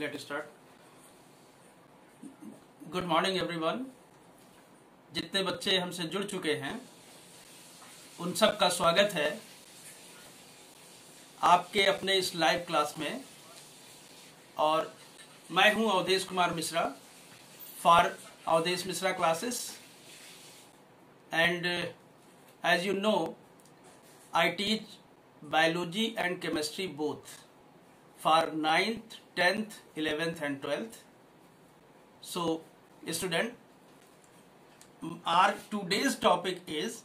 Let start good morning everyone जितने बच्चे हमसे जुड़ चुके हैं उन सब का स्वागत है आपके अपने इस लाइव क्लास में। और मैं हूँ Avdhesh Kumar Mishra for Avdhesh Mishra classes and as you know I teach biology and chemistry both for 9th, 10th, 11th and 12th. So student, our today's topic is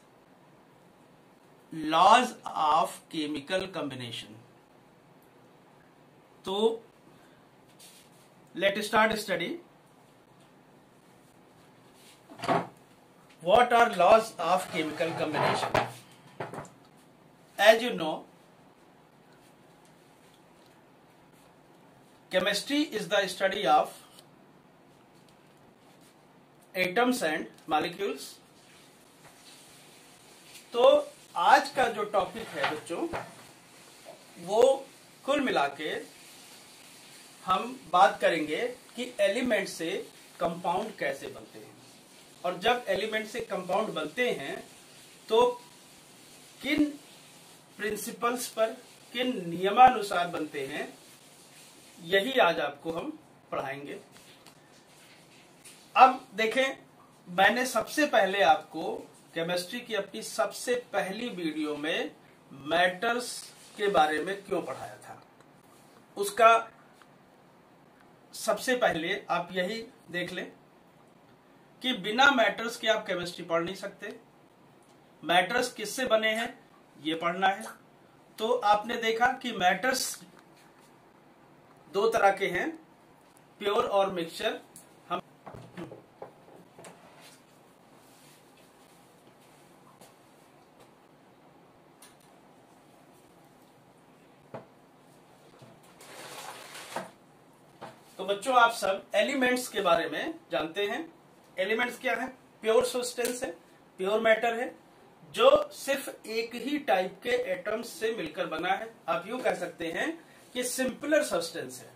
laws of chemical combination. So let us start study. What are laws of chemical combination? As you know, chemistry is the study of atoms and molecules. तो आज का जो topic है बच्चों, वो कुल मिला के हम बात करेंगे कि एलिमेंट से कंपाउंड कैसे बनते हैं। और जब एलिमेंट से कंपाउंड बनते हैं तो किन प्रिंसिपल्स पर, किन नियमानुसार बनते हैं यही आज आपको हम पढ़ाएँगे। अब देखें, मैंने सबसे पहले आपको केमिस्ट्री की अपनी सबसे पहली वीडियो में मैटर्स के बारे में क्यों पढ़ाया था। उसका सबसे पहले आप यही देख लें कि बिना मैटर्स के आप केमिस्ट्री पढ़ नहीं सकते। मैटर्स किससे बने हैं, ये पढ़ना है। तो आपने देखा कि मैटर्स दो तरह के हैं, प्योर और मिक्सचर। हम तो बच्चों, आप सब एलिमेंट्स के बारे में जानते हैं। एलिमेंट्स क्या है? प्योर सब्सटेंस है, प्योर मैटर है, जो सिर्फ़ एक ही टाइप के एटम्स से मिलकर बना है। आप यूँ कह सकते हैं कि सिंपलर सब्सटेंस है।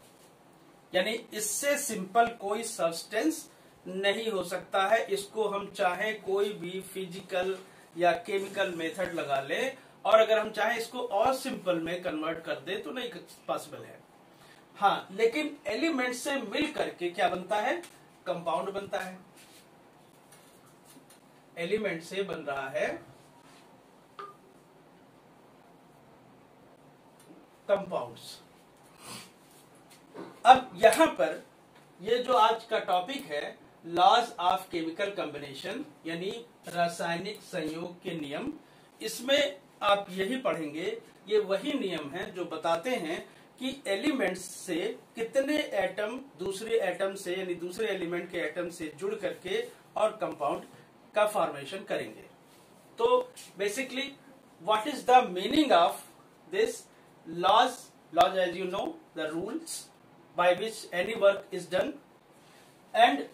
यानी इससे सिंपल कोई सब्सटेंस नहीं हो सकता है। इसको हम चाहे कोई भी फ़िज़िकल या केमिकल मेथड लगा ले और अगर हम चाहे इसको और सिंपल में कन्वर्ट कर दे तो नहीं पॉसिबल है। हाँ लेकिन एलिमेंट से मिल करके क्या बनता है? कंपाउंड बनता है। एलिमेंट से बन रहा है कंपाउंड्स अब यहाँ पर ये जो आज का टॉपिक है लॉज ऑफ़ केमिकल कॉम्बिनेशन यानी रासायनिक संयोग के नियम, इसमें आप यही पढ़ेंगे, ये वही नियम है जो बताते हैं कि एलिमेंट्स से कितने एटम दूसरे एटम से, यानी दूसरे एलिमेंट के एटम से जुड़ करके और कंपाउंड का फॉर्मेशन करेंगे। तो basically what is the meaning of this laws laws as you know the rules by which any work is done and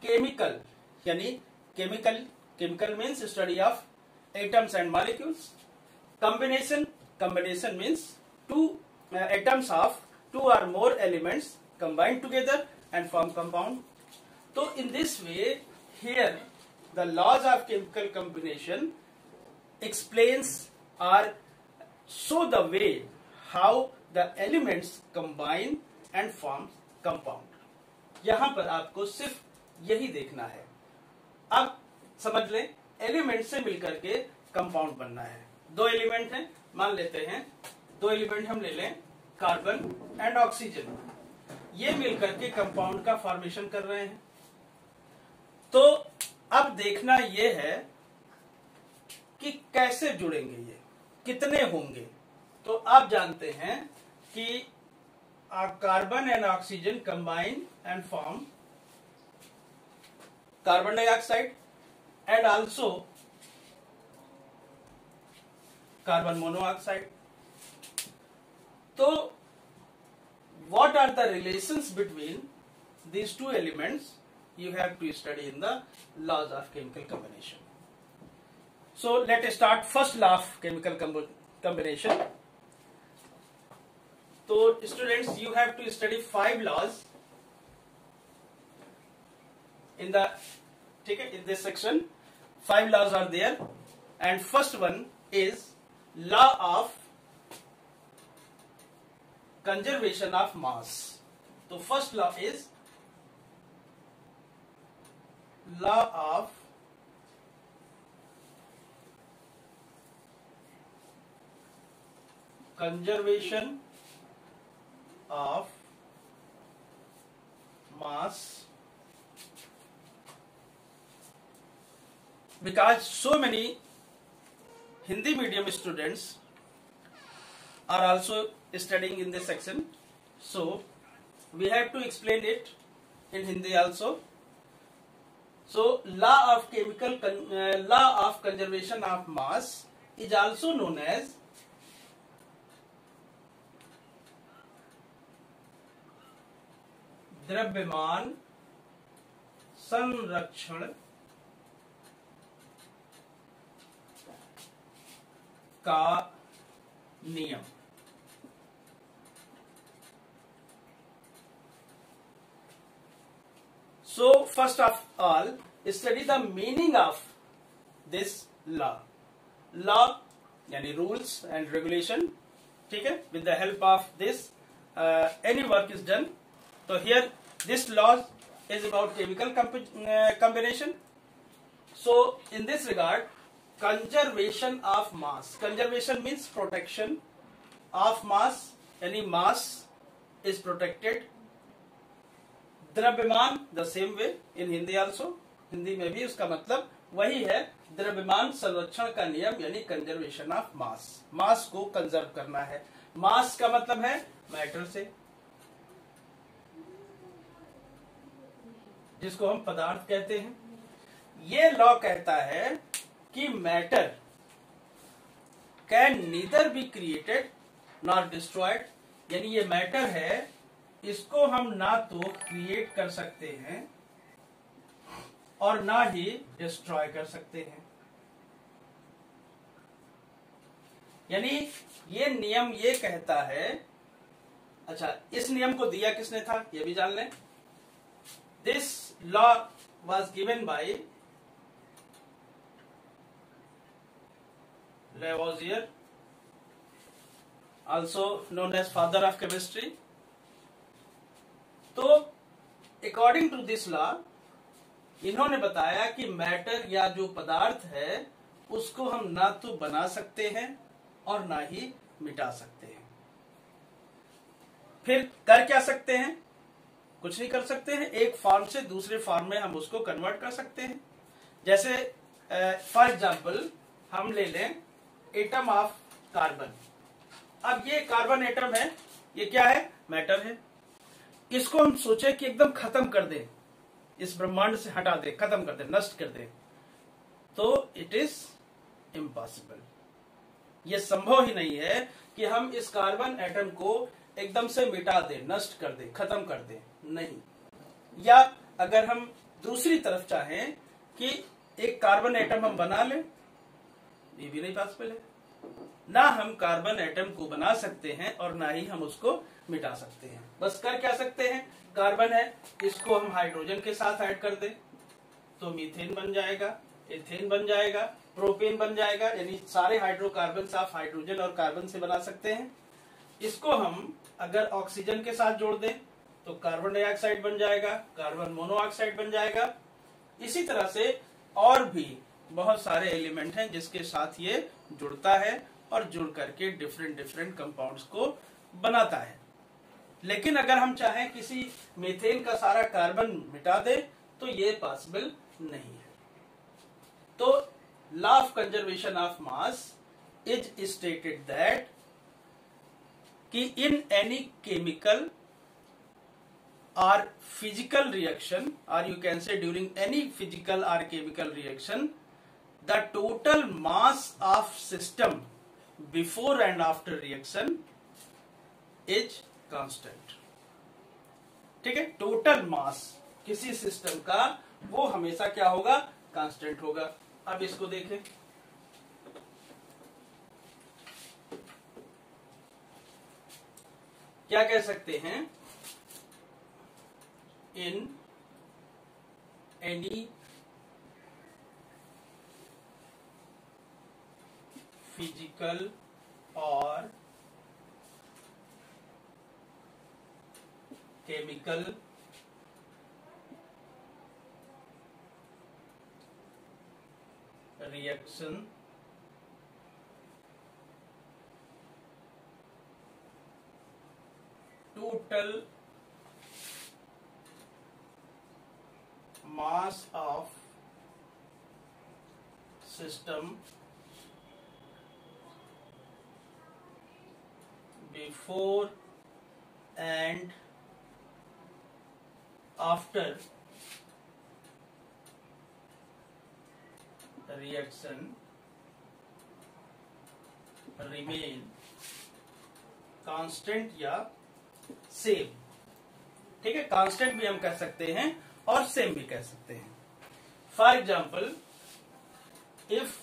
chemical yani chemical chemical means study of atoms and molecules. Combination combination means two uh, atoms of two or more elements combined together and form compound. So in this way here the laws of chemical combination explains or show the way how the elements combine and form compound यहाँ पर आपको सिर्फ़ यही देखना है। अब समझ लें एलिमेंट से मिलकर के कंपाउंड बनना है। दो एलिमेंट हैं, मान लेते हैं। दो एलिमेंट हम ले लें कार्बन एंड ऑक्सीजन ये मिलकर के कंपाउंड का फॉर्मेशन कर रहे हैं। तो अब देखना यह है कि कैसे जुड़ेंगे ये, कितने होंगे। तो आप जानते हैं कि आप carbon and oxygen combine and form carbon dioxide and also carbon monoxide तो what are the relations between these two elements you have to study in the laws of chemical combination so let start first law of chemical combination तो students you have to study five laws in the ठीक है in this section five laws are there and first one is law of conservation of mass तो first law is law of conservation of mass because so many Hindi medium students are also studying in this section. So we have to explain it in Hindi also. So law of chemical uh, law of conservation of mass is also known as द्रव्यमान संरक्षण का नियम। So first of all study the meaning of this law law यानी rules and regulation ठीक है? With the help of this any work is done तो here this laws is about chemical combination so in this regard conservation of mass conservation means protection of mass यानी mass is protected द्रव्यमान the same way in Hindi also Hindi में भी उसका मतलब वही है, द्रव्यमान संरक्षण का नियम, यानी कंजर्वेशन ऑफ़ मास मास को कंजर्व करना है। मास का मतलब है मैटर से। जिसको हम पदार्थ कहते हैं। ये लॉ कहता है कि matter can neither be created not destroyed यानी ये मैटर है, इसको हम ना तो क्रिएट कर सकते हैं और ना ही डिस्ट्रॉय कर सकते हैं। यानी ये नियम ये कहता है अच्छा इस नियम को दिया किसने था, ये भी जान लें। This law was given by Lavoisier, also known as father of chemistry. तो अकॉर्डिंग टू दिस लॉ इन्होंने बताया कि मैटर या जो पदार्थ है उसको हम ना तो बना सकते हैं और ना ही मिटा सकते हैं फिर कर क्या सकते हैं कुछ नहीं कर सकते हैं। एक फॉर्म से दूसरे फॉर्म में हम उसको कन्वर्ट कर सकते हैं। जैसे फॉर एग्ज़ाम्पल हम ले लें एटम ऑफ़ कार्बन अब ये कार्बन एटम है, ये क्या है? मैटर है। इसको हम सोचे कि एकदम खत्म कर दे। इस ब्रह्मांड से हटा दे, खत्म कर दे, नष्ट कर दे। तो इट इज़ इम्पॉसिबल यह संभव ही नहीं है कि हम इस कार्बन एटम को एकदम से मिटा दे, नष्ट कर दे, खत्म कर दे। नहीं। या अगर हम दूसरी तरफ़ चाहें कि एक कार्बन एटम हम बना लें, ये भी नहीं पॉसिबल है। ना हम कार्बन एटम को बना सकते हैं और ना ही हम उसको मिटा सकते हैं। बस कर क्या सकते हैं? कार्बन है, इसको हम हाइड्रोजन के साथ ऐड कर दें तो मीथेन बन जाएगा एथेन बन जाएगा प्रोपेन बन जाएगा, यानी सारे हाइड्रोकार्बन आप हाइड्रोजन और कार्बन से बना सकते हैं। इसको हम अगर ऑक्सीजन के साथ जोड़ दें तो कार्बन डाइऑक्साइड बन जाएगा, कार्बन मोनोऑक्साइड बन जाएगा। इसी तरह से और भी बहुत सारे एलिमेंट हैं जिसके साथ ये जुड़ता है और जुड़ करके डिफरेंट डिफरेंट कंपाउंड्स को बनाता है। लेकिन अगर हम चाहें किसी मीथेन का सारा कार्बन मिटा दे तो ये पॉसिबल नहीं है। तो law of conservation of mass is stated that कि in any chemical or physical reaction or you can say during any physical or chemical reaction the total mass of system before and after reaction is constant ठीक है total mass किसी system का वो हमेशा क्या होगा constant होगा अब इसको देखें क्या कह सकते हैं इन एनी फ़िज़िकल और chemical reaction total mass of system before and after reaction remain constant या सेम ठीक है कांस्टेंट भी हम कह सकते हैं और सेम भी कह सकते हैं। For example if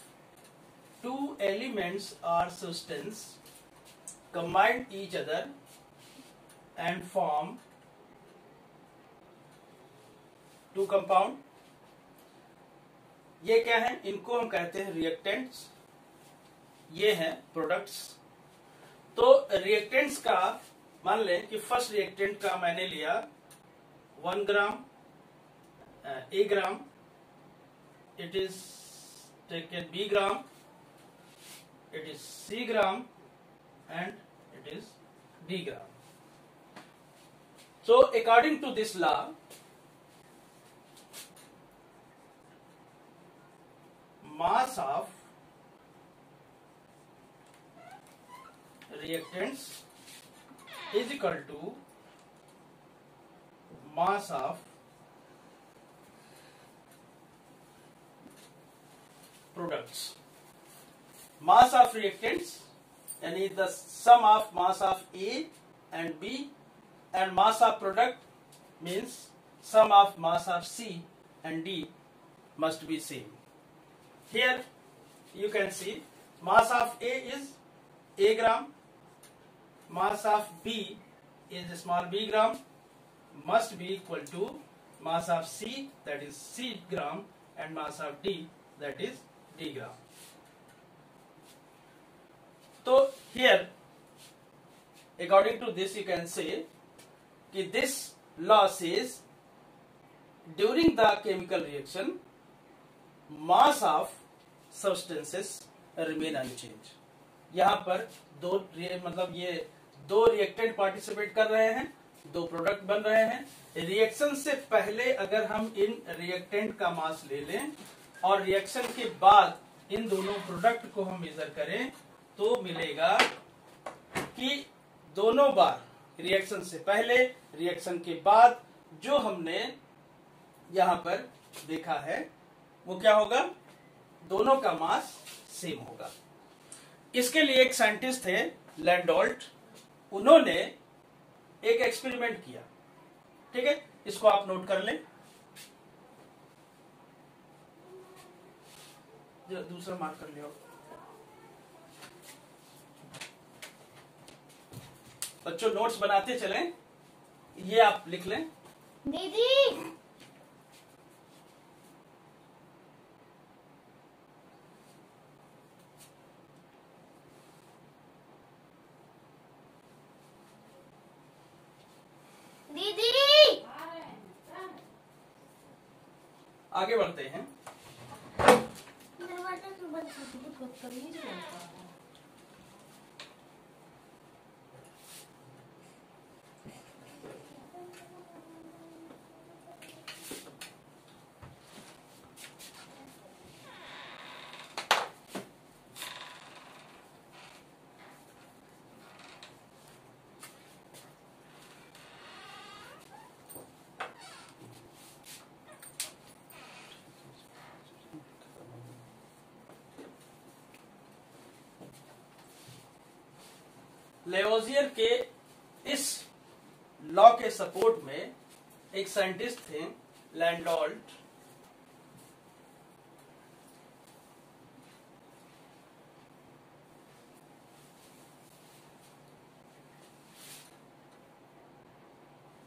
two elements or substance combined each other and form two compound ये क्या है? इनको हम कहते हैं रिएक्टेंट्स ये हैं प्रोडक्ट्स तो रिएक्टेंट्स का, मान लें कि फ़र्स्ट रिएक्टेंट का मैंने लिया one gram Uh, a gram it is taken b gram it is c gram and it is d gram. So according to this law mass of reactants is equal to mass of products. Mass of reactants n is the sum of mass of A and B and mass of product means sum of mass of C and D must be same. Here you can see mass of A is A gram, mass of B is small b gram must be equal to mass of C that is C gram and mass of D that is Gram. तो here according to this you can say कि this law says during the chemical reaction mass of substances remain unchange यहाँ पर दो मतलब ये दो reactant participate कर रहे हैं, दो प्रोडक्ट बन रहे हैं रिएक्शन से पहले अगर हम इन रिएक्टेंट का मास ले लें और रिएक्शन के बाद इन दोनों प्रोडक्ट को हम मेजर करें तो मिलेगा कि दोनों बार रिएक्शन से पहले रिएक्शन के बाद जो हमने यहाँ पर देखा है, वो क्या होगा? दोनों का मास सेम होगा। इसके लिए एक साइंटिस्ट थे लैंडोल्ट उन्होंने एक एक्सपेरिमेंट किया। ठीक है? इसको आप नोट कर लें। दूसरा मार्क कर लिया। बच्चों नोट्स बनाते चलें। ये आप लिख लें। दीदी! दीदी! आगे बढ़ते हैं दरवाज़ा क्यों बंद कर लेओजियर के इस लॉ के सपोर्ट में एक साइंटिस्ट थे लैंडोल्ट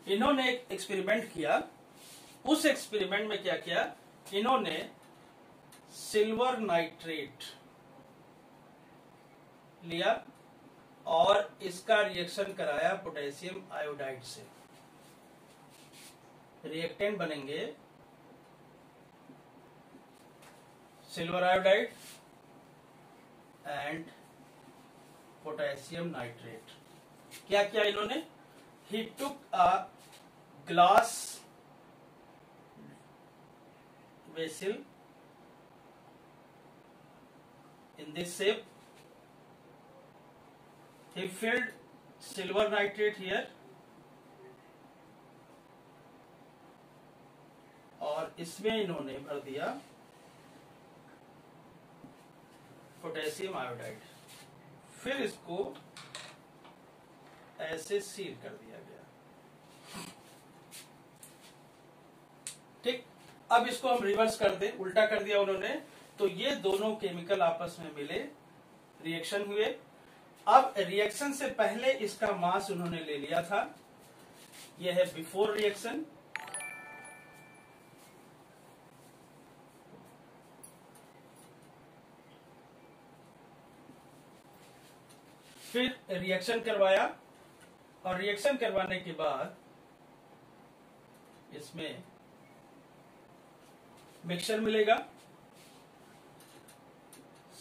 इन्होंने एक एक्सपेरिमेंट किया। उस एक्सपेरिमेंट में क्या किया? इन्होंने सिल्वर नाइट्रेट लिया। और इसका रिएक्शन कराया पोटेशियम आयोडाइड से। रिएक्टेंट बनेंगे। Silver iodide and potassium nitrate क्या किया इन्होंने? He took a glass vessel in this shape he filled silver nitrate here. और इसमें इन्होंने भर दिया पोटेशियम आयोडाइड फिर इसको ऐसे सील कर दिया गया। ठीक? अब इसको हम रिवर्स कर दे, उल्टा कर दिया उन्होंने। तो ये दोनों केमिकल आपस में मिले रिएक्शन हुए। अब रिएक्शन से पहले इसका मास उन्होंने ले लिया था। यह है बिफोर रिएक्शन फिर रिएक्शन करवाया और रिएक्शन करवाने के बाद इसमें मिक्सचर मिलेगा।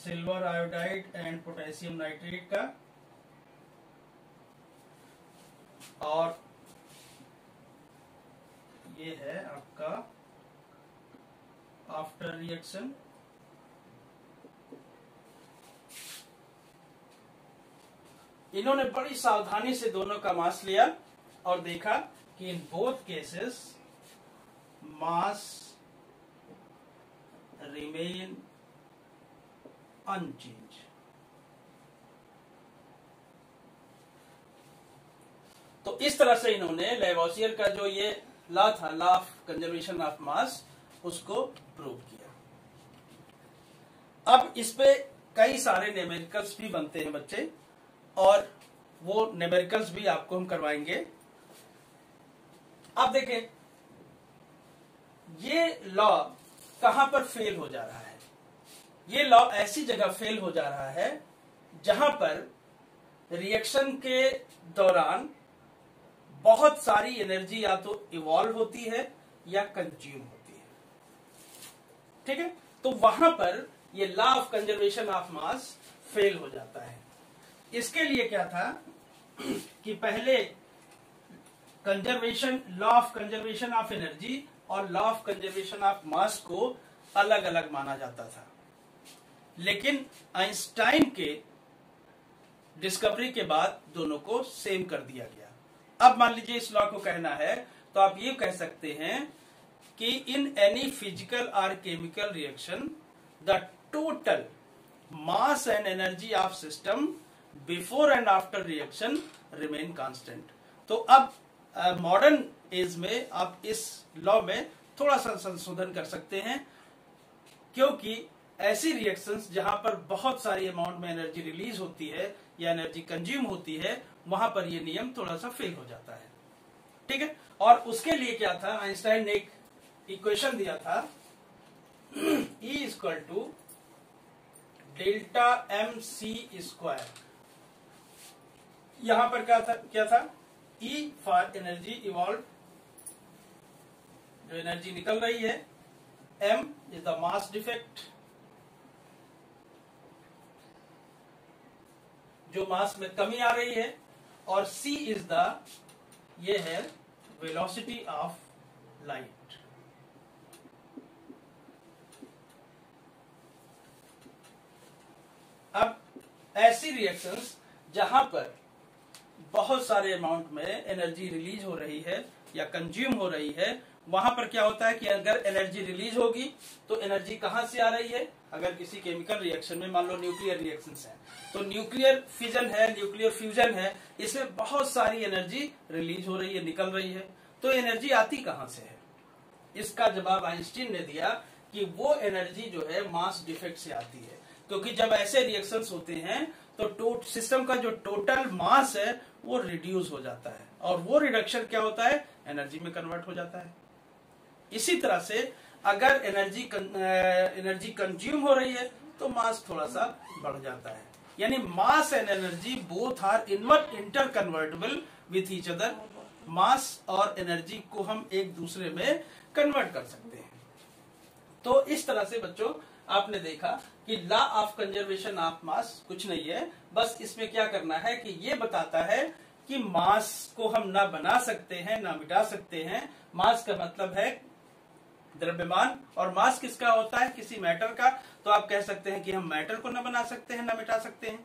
Silver iodide and potassium nitrate का। और ये है आपका आफ्टर रिएक्शन इन्होंने बड़ी सावधानी से दोनों का मास लिया और देखा कि in both cases mass remain unchange तो इस तरह से इन्होंने लेवोसियर का जो ये लॉ था law of conservation of mass उसको प्रूव किया। अब इस पे कई सारे नेमेरिकल्स भी बनते हैं बच्चे, और वो नेमेरिकल्स भी आपको हम करवाएँगे। अब देखें, ये लॉ कहाँ पर फेल हो जा रहा है? ये लॉ ऐसी जगह फेल हो जा रहा है, जहाँ पर रिएक्शन के दौरान बहुत सारी एनर्जी या तो इवॉल्व होती है या कंज्यूम होती है। ठीक है? तो वहाँ पर ये law of conservation of mass fail हो जाता है। इसके लिए क्या था कि पहले conservation law of conservation of energy और law of conservation of mass को अलग अलग माना जाता था। लेकिन आइंस्टाइन के डिस्कवरी के बाद दोनों को सेम कर दिया गया। अब मान लीजिए इस लॉ को कहना है तो आप ये कह सकते हैं कि इन एनी फ़िज़िकल और chemical reaction the total mass and energy of system before and after reaction remain constant तो अब मॉडर्न एज में आप इस लॉ में थोड़ा सा संशोधन कर सकते हैं, क्योंकि ऐसी रिएक्शंस जहाँ पर बहुत सारी अमाउंट में एनर्जी रिलीज़ होती है या एनर्जी कंज्यूम होती है, वहाँ पर यह नियम थोड़ा सा फेल हो जाता है। ठीक है? और उसके लिए क्या था? आइंस्टाइन ने एक इक्वेशन दिया था। E equal to delta M C square यहाँ पर क्या था? क्या था? ई फॉर एनर्जी इवॉल्व जो एनर्जी निकल रही है M is the mass defect जो मास में कमी आ रही है, और C इज़ द ये है वेलोसिटी ऑफ़ लाइट अब ऐसी रिएक्शंस जहाँ पर बहुत सारे अमाउंट में एनर्जी रिलीज़ हो रही है या कंज्यूम हो रही है, वहाँ पर क्या होता है कि अगर एनर्जी रिलीज़ होगी तो एनर्जी कहाँ से आ रही है? अगर किसी केमिकल रिएक्शन में, मान लो न्यूक्लियर रिएक्शन है। तो न्यूक्लियर फिजन है, न्यूक्लियर फ्यूजन है, इसमें बहुत सारी एनर्जी रिलीज़ हो रही है, निकल रही है। तो एनर्जी आती कहाँ से है? इसका जवाब आइंस्टीन ने दिया कि वो एनर्जी जो है मास डिफेक्ट से आती है। क्योंकि जब ऐसे रिएक्शंस होते हैं तो सिस्टम का जो टोटल मास है, वो रिड्यूस हो जाता है। और वो रिडक्शन क्या होता है? एनर्जी में कन्वर्ट हो जाता है। इसी तरह से अगर एनर्जी एनर्जी कंज्यूम हो रही है तो मास थोड़ा सा बढ़ जाता है। यानी mass and energy both are invert interconvertible with each other mass और एनर्जी को हम एक दूसरे में कन्वर्ट कर सकते हैं। तो इस तरह से बच्चों, आपने देखा कि law of conservation of mass कुछ नहीं है, बस इसमें क्या करना है कि ये बताता है कि मास को हम ना बना सकते हैं, ना मिटा सकते हैं। मास का मतलब है द्रव्यमान और मास किसका होता है, किसी मैटर का तो आप कह सकते हैं कि हम मैटर को ना बना सकते हैं, ना मिटा सकते हैं।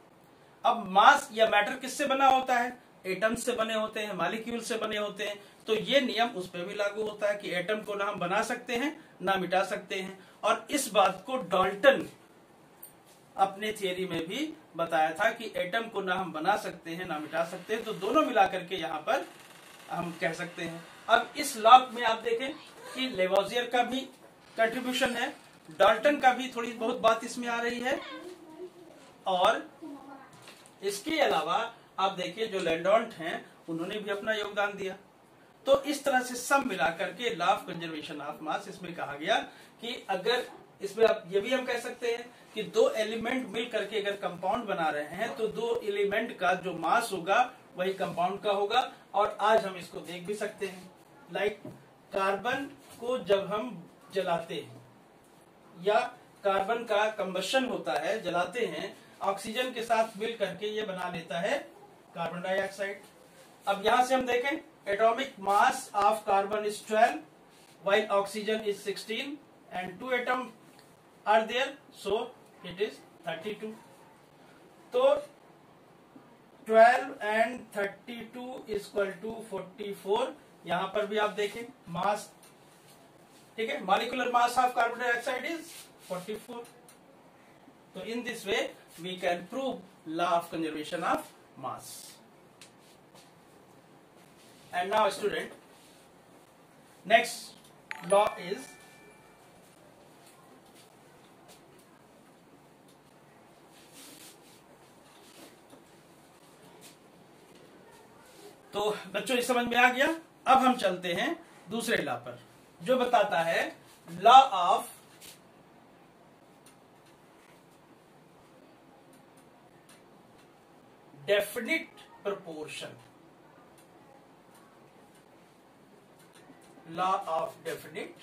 अब मास या मैटर किससे बना होता है? एटम से बने होते हैं मालिक्यूल से बने होते हैं। तो ये नियम उस पर भी लागू होता है कि एटम को ना हम बना सकते हैं, ना मिटा सकते हैं। और इस बात को डॉल्टन अपने थियरी में भी बताया था कि एटम को ना हम बना सकते हैं, ना मिटा सकते हैं। तो दोनों मिलाकर के यहाँ पर हम कह सकते हैं। अब इस लॉक में आप देखें कि लेवोजियर का भी कंट्रीब्यूशन है डाल्टन का भी थोड़ी बहुत बात इसमें आ रही है। और इसके अलावा आप देखिए जो लैंडोल्ट हैं, उन्होंने भी अपना योगदान दिया। तो इस तरह से सब मिलाकर के law of conservation of mass इसमें कहा गया कि अगर इसमें आप ये भी हम कह सकते हैं कि दो एलिमेंट मिल करके अगर कंपाउंड बना रहे हैं तो दो एलिमेंट का जो मास होगा, वही कंपाउंड का होगा। और आज हम इसको देख भी सकते हैं। लाइक कार्बन को जब हम जलाते हैं, या कार्बन का कंबशन होता है, जलाते हैं ऑक्सीजन के साथ मिल करके ये बना लेता है कार्बन डाइऑक्साइड अब यहाँ से हम देखें atomic mass of carbon is twelve 12 while oxygen is 16 and two atom are there, so it is 32 तो 12 एंड 32 इज़ इक्वल टू 44 यहाँ पर भी आप देखें मास ठीक है? Molecular mass of carbon dioxide is 44 तो in this way we can prove law of conservation of mass and now student next law is तो बच्चों इस समझ में आ गया? अब हम चलते हैं दूसरे लॉ पर, जो बताता है law of definite proportion law of definite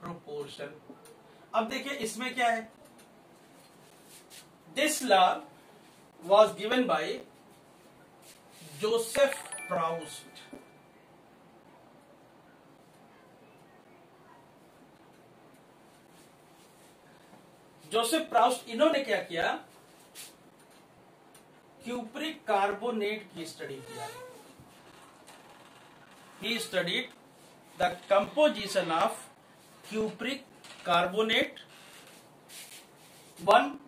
proportion. अब देखिए इसमें क्या है? This law was given by Joseph Proust Joseph Proust इन्होंने क्या किया? क्यूप्रिक कार्बोनेट की स्टडी किया। He studied the composition of cupric carbonate one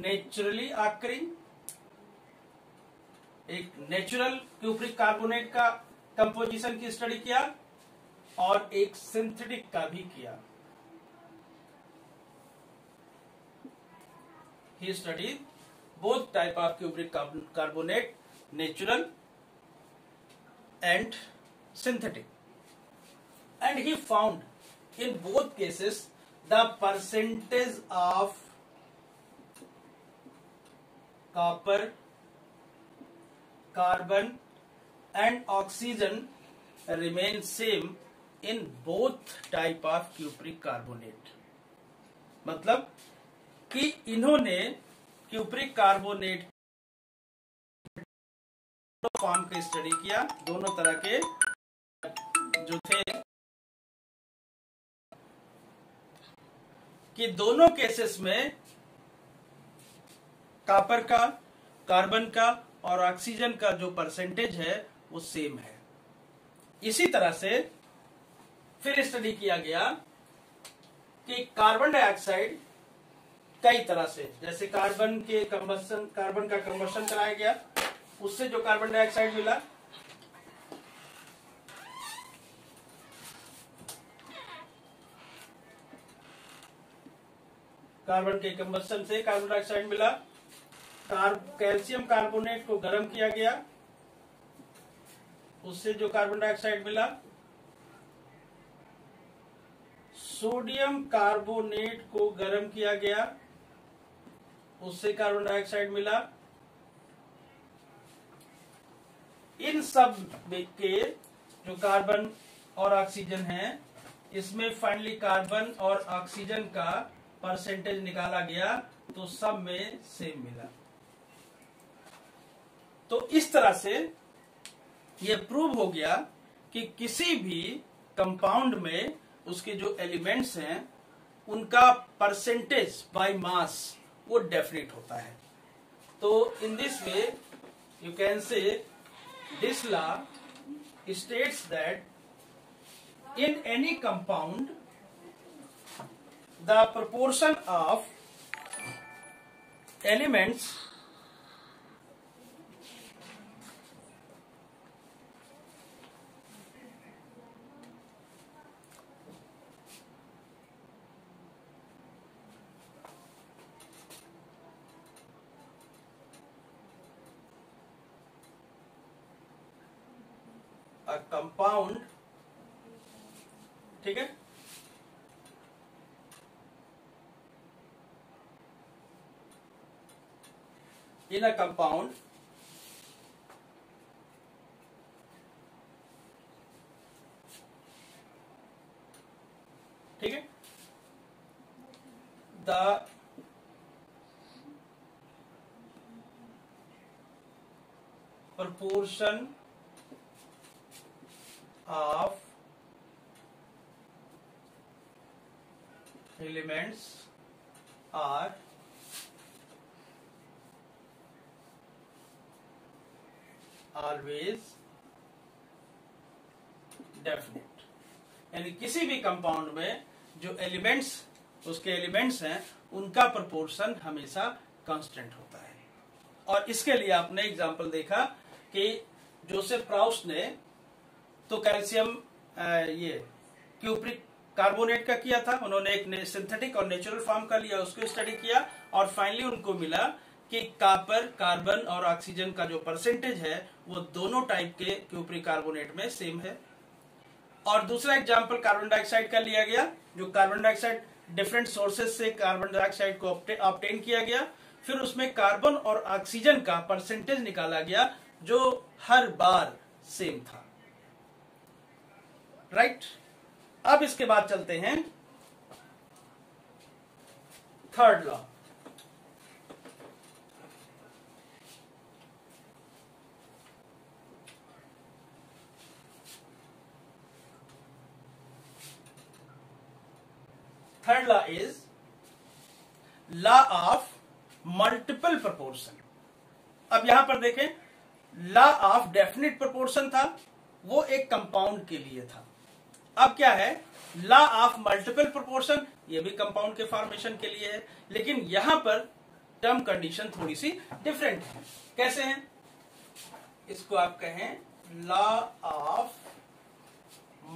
naturally occurring एक नेचुरल क्यूप्रिक कार्बोनेट का कंपोजिशन की स्टडी किया और एक सिंथेटिक का भी किया। He study both type of cupric carbonate natural and synthetic and he found in both cases the percentage of copper, carbon and oxygen remain same in both type of cupric carbonate. मतलब कि इन्होंने cupric carbonate form का study किया, दोनों तरह के जो थे कि दोनों केसेस में कापर का कार्बन का और ऑक्सीजन का जो परसेंटेज है, वो सेम है। इसी तरह से फिर स्टडी किया गया कि कार्बन डाइऑक्साइड कई तरह से, जैसे कार्बन के कंबसन कार्बन का कंबसन कराया गया, उससे जो कार्बन डाइऑक्साइड मिला कार्बन के कंबस्टन से कार्बन डाइऑक्साइड मिला कैल्शियम कार्बोनेट को गर्म किया गया। उससे जो कार्बन डाइऑक्साइड मिला। सोडियम कार्बोनेट को गर्म किया गया। उससे कार्बन डाइऑक्साइड मिला। इन सब के जो कार्बन और ऑक्सीजन है, इसमें फाइनली कार्बन और ऑक्सीजन का परसेंटेज निकाला गया तो सब में सेम मिला। तो इस तरह से यह प्रूव हो गया कि किसी भी कंपाउंड में उसके जो एलिमेंट्स हैं, उनका परसेंटेज बाय मास वो डेफिनेट होता है। तो in this way you can say this law states that in any compound, the proportion of elements a around ठीक है? इन अ कंपाउंड ठीक है? The proportion of elements are always definite. यानी किसी भी कंपाउंड में जो एलिमेंट्स उसके एलिमेंट्स हैं, उनका प्रोपोर्शन हमेशा कांस्टेंट होता है। और इसके लिए आपने एग्जांपल देखा कि जोसेफ प्राउस ने तो कैल्शियम ये क्यूप्रिक कार्बोनेट का किया था। उन्होंने एक सिंथेटिक और नेचुरल फॉर्म का लिया, उसको स्टडी किया और फाइनली उनको मिला कि कापर कार्बन और ऑक्सीजन का जो परसेंटेज है, वो दोनों टाइप के क्यूप्रिक कार्बोनेट में सेम है। और दूसरा एग्ज़ाम्पल कार्बन डाइऑक्साइड का लिया गया, जो कार्बन डाइऑक्साइड डिफरेंट सोर्सेज से कार्बन डाइऑक्साइड को ऑप्टेन किया गया। फिर उसमें कार्बन और ऑक्सीजन का परसेंटेज निकाला गया, जो हर बार सेम था। राइट? अब इसके बाद चलते हैं। Third law third law is law of multiple proportion अब यहाँ पर देखें लॉ ऑफ़ डेफिनेट प्रोपोर्शन था, वो एक कंपाउंड के लिए था। अब क्या है? लॉ ऑफ़ मल्टीपल प्रोपोर्शन ये भी कंपाउंड के फॉर्मेशन के लिए है। लेकिन यहाँ पर टर्म कंडीशन थोड़ी सी डिफरेंट है। कैसे है? इसको आप कहें law of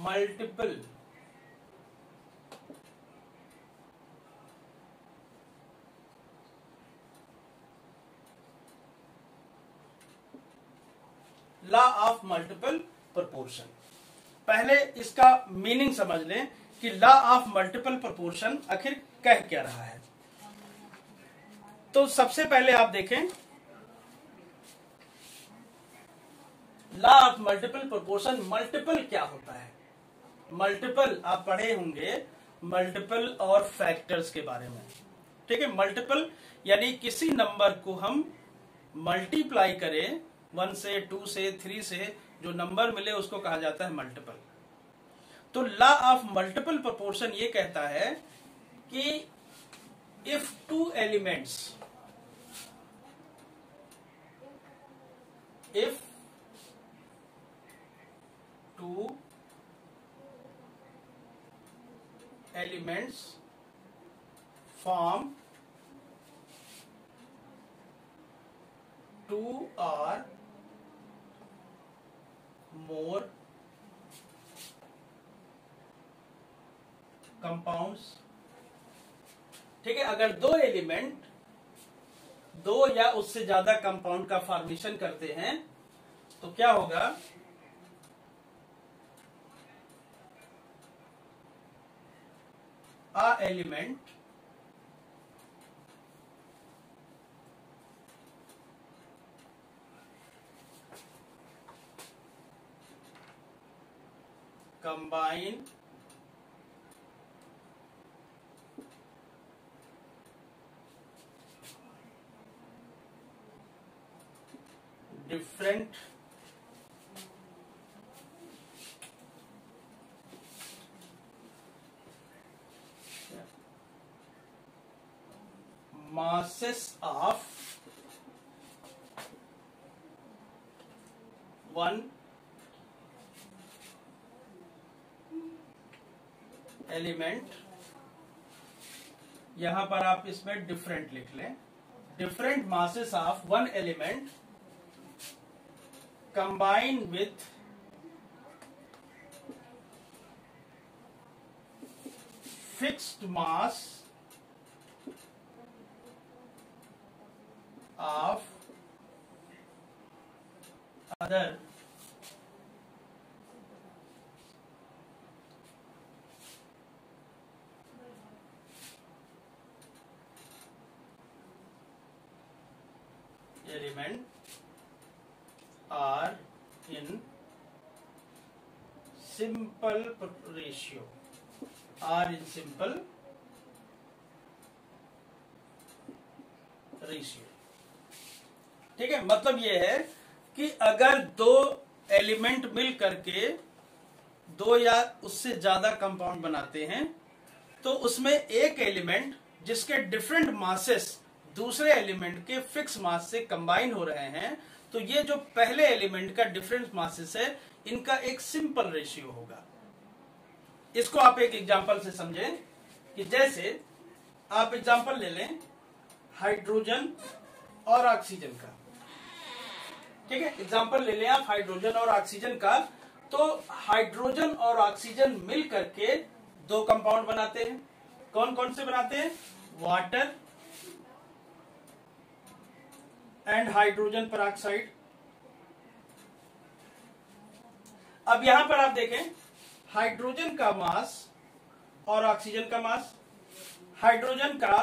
multiple law of multiple proportion पहले इसका मीनिंग समझ लें कि लॉ ऑफ़ मल्टीपल प्रोपोर्शन आखिर कह क्या रहा है। तो सबसे पहले आप देखें law of multiple proportion multiple क्या होता है? मल्टीपल आप पढ़े होंगे मल्टीपल और फैक्टर्स के बारे में। ठीक है मल्टीपल यानी किसी नंबर को हम मल्टीप्लाई करें वन से टू से थ्री से जो नंबर मिले उसको कहा जाता है मल्टीपल तो लॉ ऑफ़ मल्टीपल प्रोपोर्शन ये कहता है कि if two elements if two elements form two or more compounds. ठीक है, अगर दो एलिमेंट दो या उससे ज़्यादा कंपाउंड का फॉर्मेशन करते हैं तो क्या होगा? A element combine different masses of one element यहाँ पर आप इसमें डिफरेंट लिख लें। Different masses of one element combine with fixed mass of other element are in simple ratio. Are in simple ratio. ठीक है? मतलब यह है कि अगर दो एलिमेंट मिल करके दो या उससे ज़्यादा कंपाउंड बनाते हैं तो उसमें एक एलिमेंट जिसके डिफरेंट मासेस दूसरे एलिमेंट के फिक्स मास से कंबाइन हो रहे हैं तो ये जो पहले एलिमेंट का डिफरेंट मासेस है, इनका एक सिंपल रेशियो होगा। इसको आप एक एग्जांपल से समझें कि जैसे आप एग्जांपल ले लें हाइड्रोजन और ऑक्सीजन का। ठीक है? एग्ज़ाम्पल ले लें आप हाइड्रोजन और ऑक्सीजन का तो हाइड्रोजन और ऑक्सीजन मिल करके दो कंपाउंड बनाते हैं। कौन कौन से बनाते हैं? वाटर एंड हाइड्रोजन पेरोक्साइड अब यहाँ पर आप देखें हाइड्रोजन का मास और ऑक्सीजन का मास हाइड्रोजन का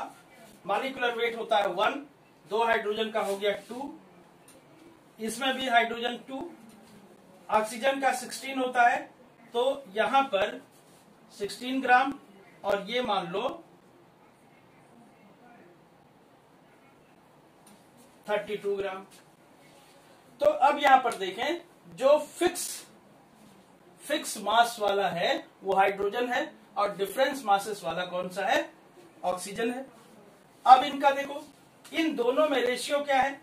मालिकुलर वेट होता है वन दो हाइड्रोजन का हो गया टू इसमें भी हाइड्रोजन टू ऑक्सीजन का 16 होता है। तो यहाँ पर 16 ग्राम और ये मान लो 32 ग्राम। तो अब यहाँ पर देखें, जो फिक्स फिक्स मास वाला है, वो हाइड्रोजन है, और डिफरेंस मासेस वाला कौन सा है? ऑक्सीजन है। अब इनका देखो, इन दोनों में रेशियो क्या है?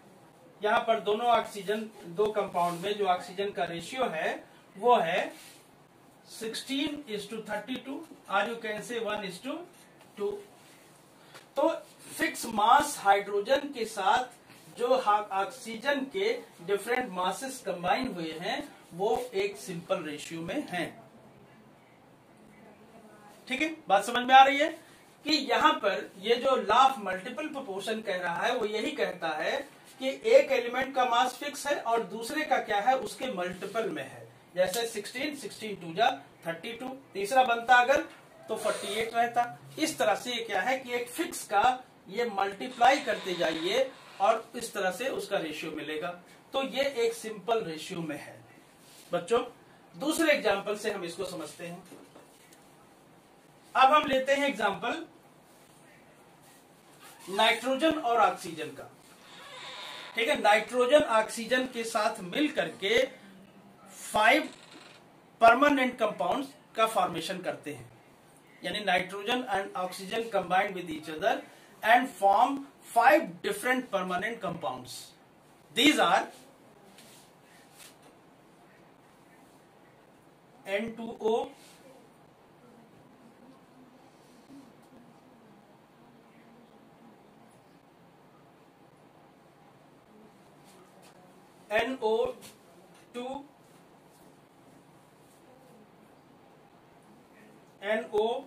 यहाँ पर दोनों ऑक्सीजन दो कंपाउंड में जो ऑक्सीजन का रेशियो है, वो है 16 is to thirty two or you can say one is to two तो फिक्स मास हाइड्रोजन के साथ जो ऑक्सीजन के डिफरेंट मासेस कंबाइन हुए हैं, वो एक सिंपल रेशियो में हैं। ठीक है? बात समझ में आ रही है? कि यहाँ पर ये जो लाफ मल्टीपल प्रोपोर्शन कह रहा है, वो यही कहता है कि एक एलिमेंट का मास फिक्स है और दूसरे का क्या है? उसके मल्टीपल में है। जैसे 16 16 टू जा 32 तीसरा बनता अगर तो 48 रहता। इस तरह से ये क्या है कि एक फिक्स का ये मल्टीप्लाई करते जाइए और इस तरह से उसका रेशियो मिलेगा। तो ये एक सिंपल रेशियो में है। बच्चों, दूसरे एग्ज़ाम्पल से हम इसको समझते हैं। अब हम लेते हैं एग्ज़ाम्पल नाइट्रोजन और ऑक्सीजन का। ठीक है नाइट्रोजन ऑक्सीजन के साथ मिल करके फाइव परमानेंट कंपाउंड्स का फॉर्मेशन करते हैं। यानी nitrogen and oxygen combined with each other and form five different permanent compounds. These are N2O, NO2, NO2,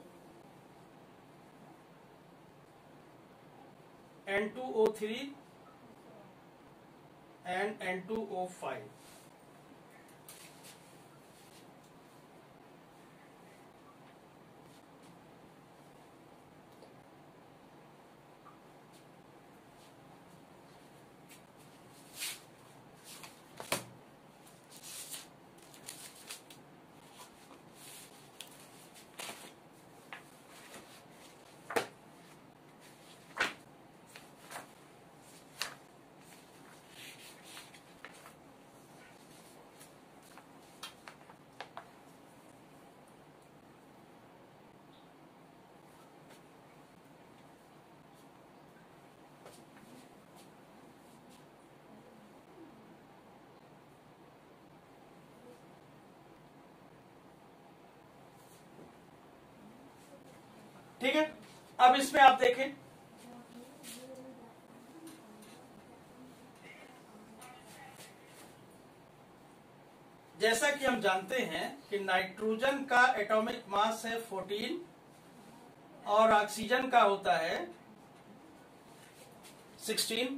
N2O3 and N2O5 ठीक है? अब इसमें आप देखें। जैसा कि हम जानते हैं कि नाइट्रोजन का एटॉमिक मास है 14 और ऑक्सीजन का होता है 16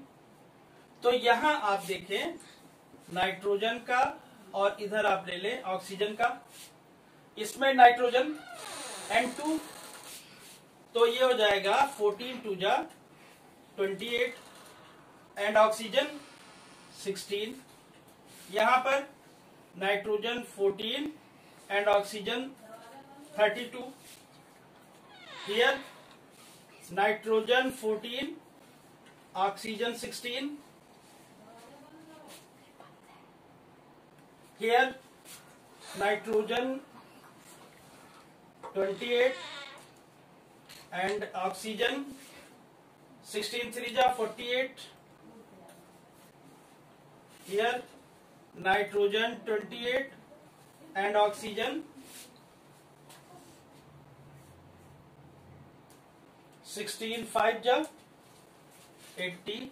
तो यहाँ आप देखें नाइट्रोजन का और इधर आप ले लें ऑक्सीजन का। इसमें नाइट्रोजन N2 तो ये हो जाएगा 14 टू जा 28 एंड ऑक्सीजन 16 यहाँ पर nitrogen 14 and oxygen 32 here nitrogen 14 oxygen 16 here nitrogen 28 and oxygen 16 3 ja 48 here, nitrogen 28 and oxygen 16 5 ja 80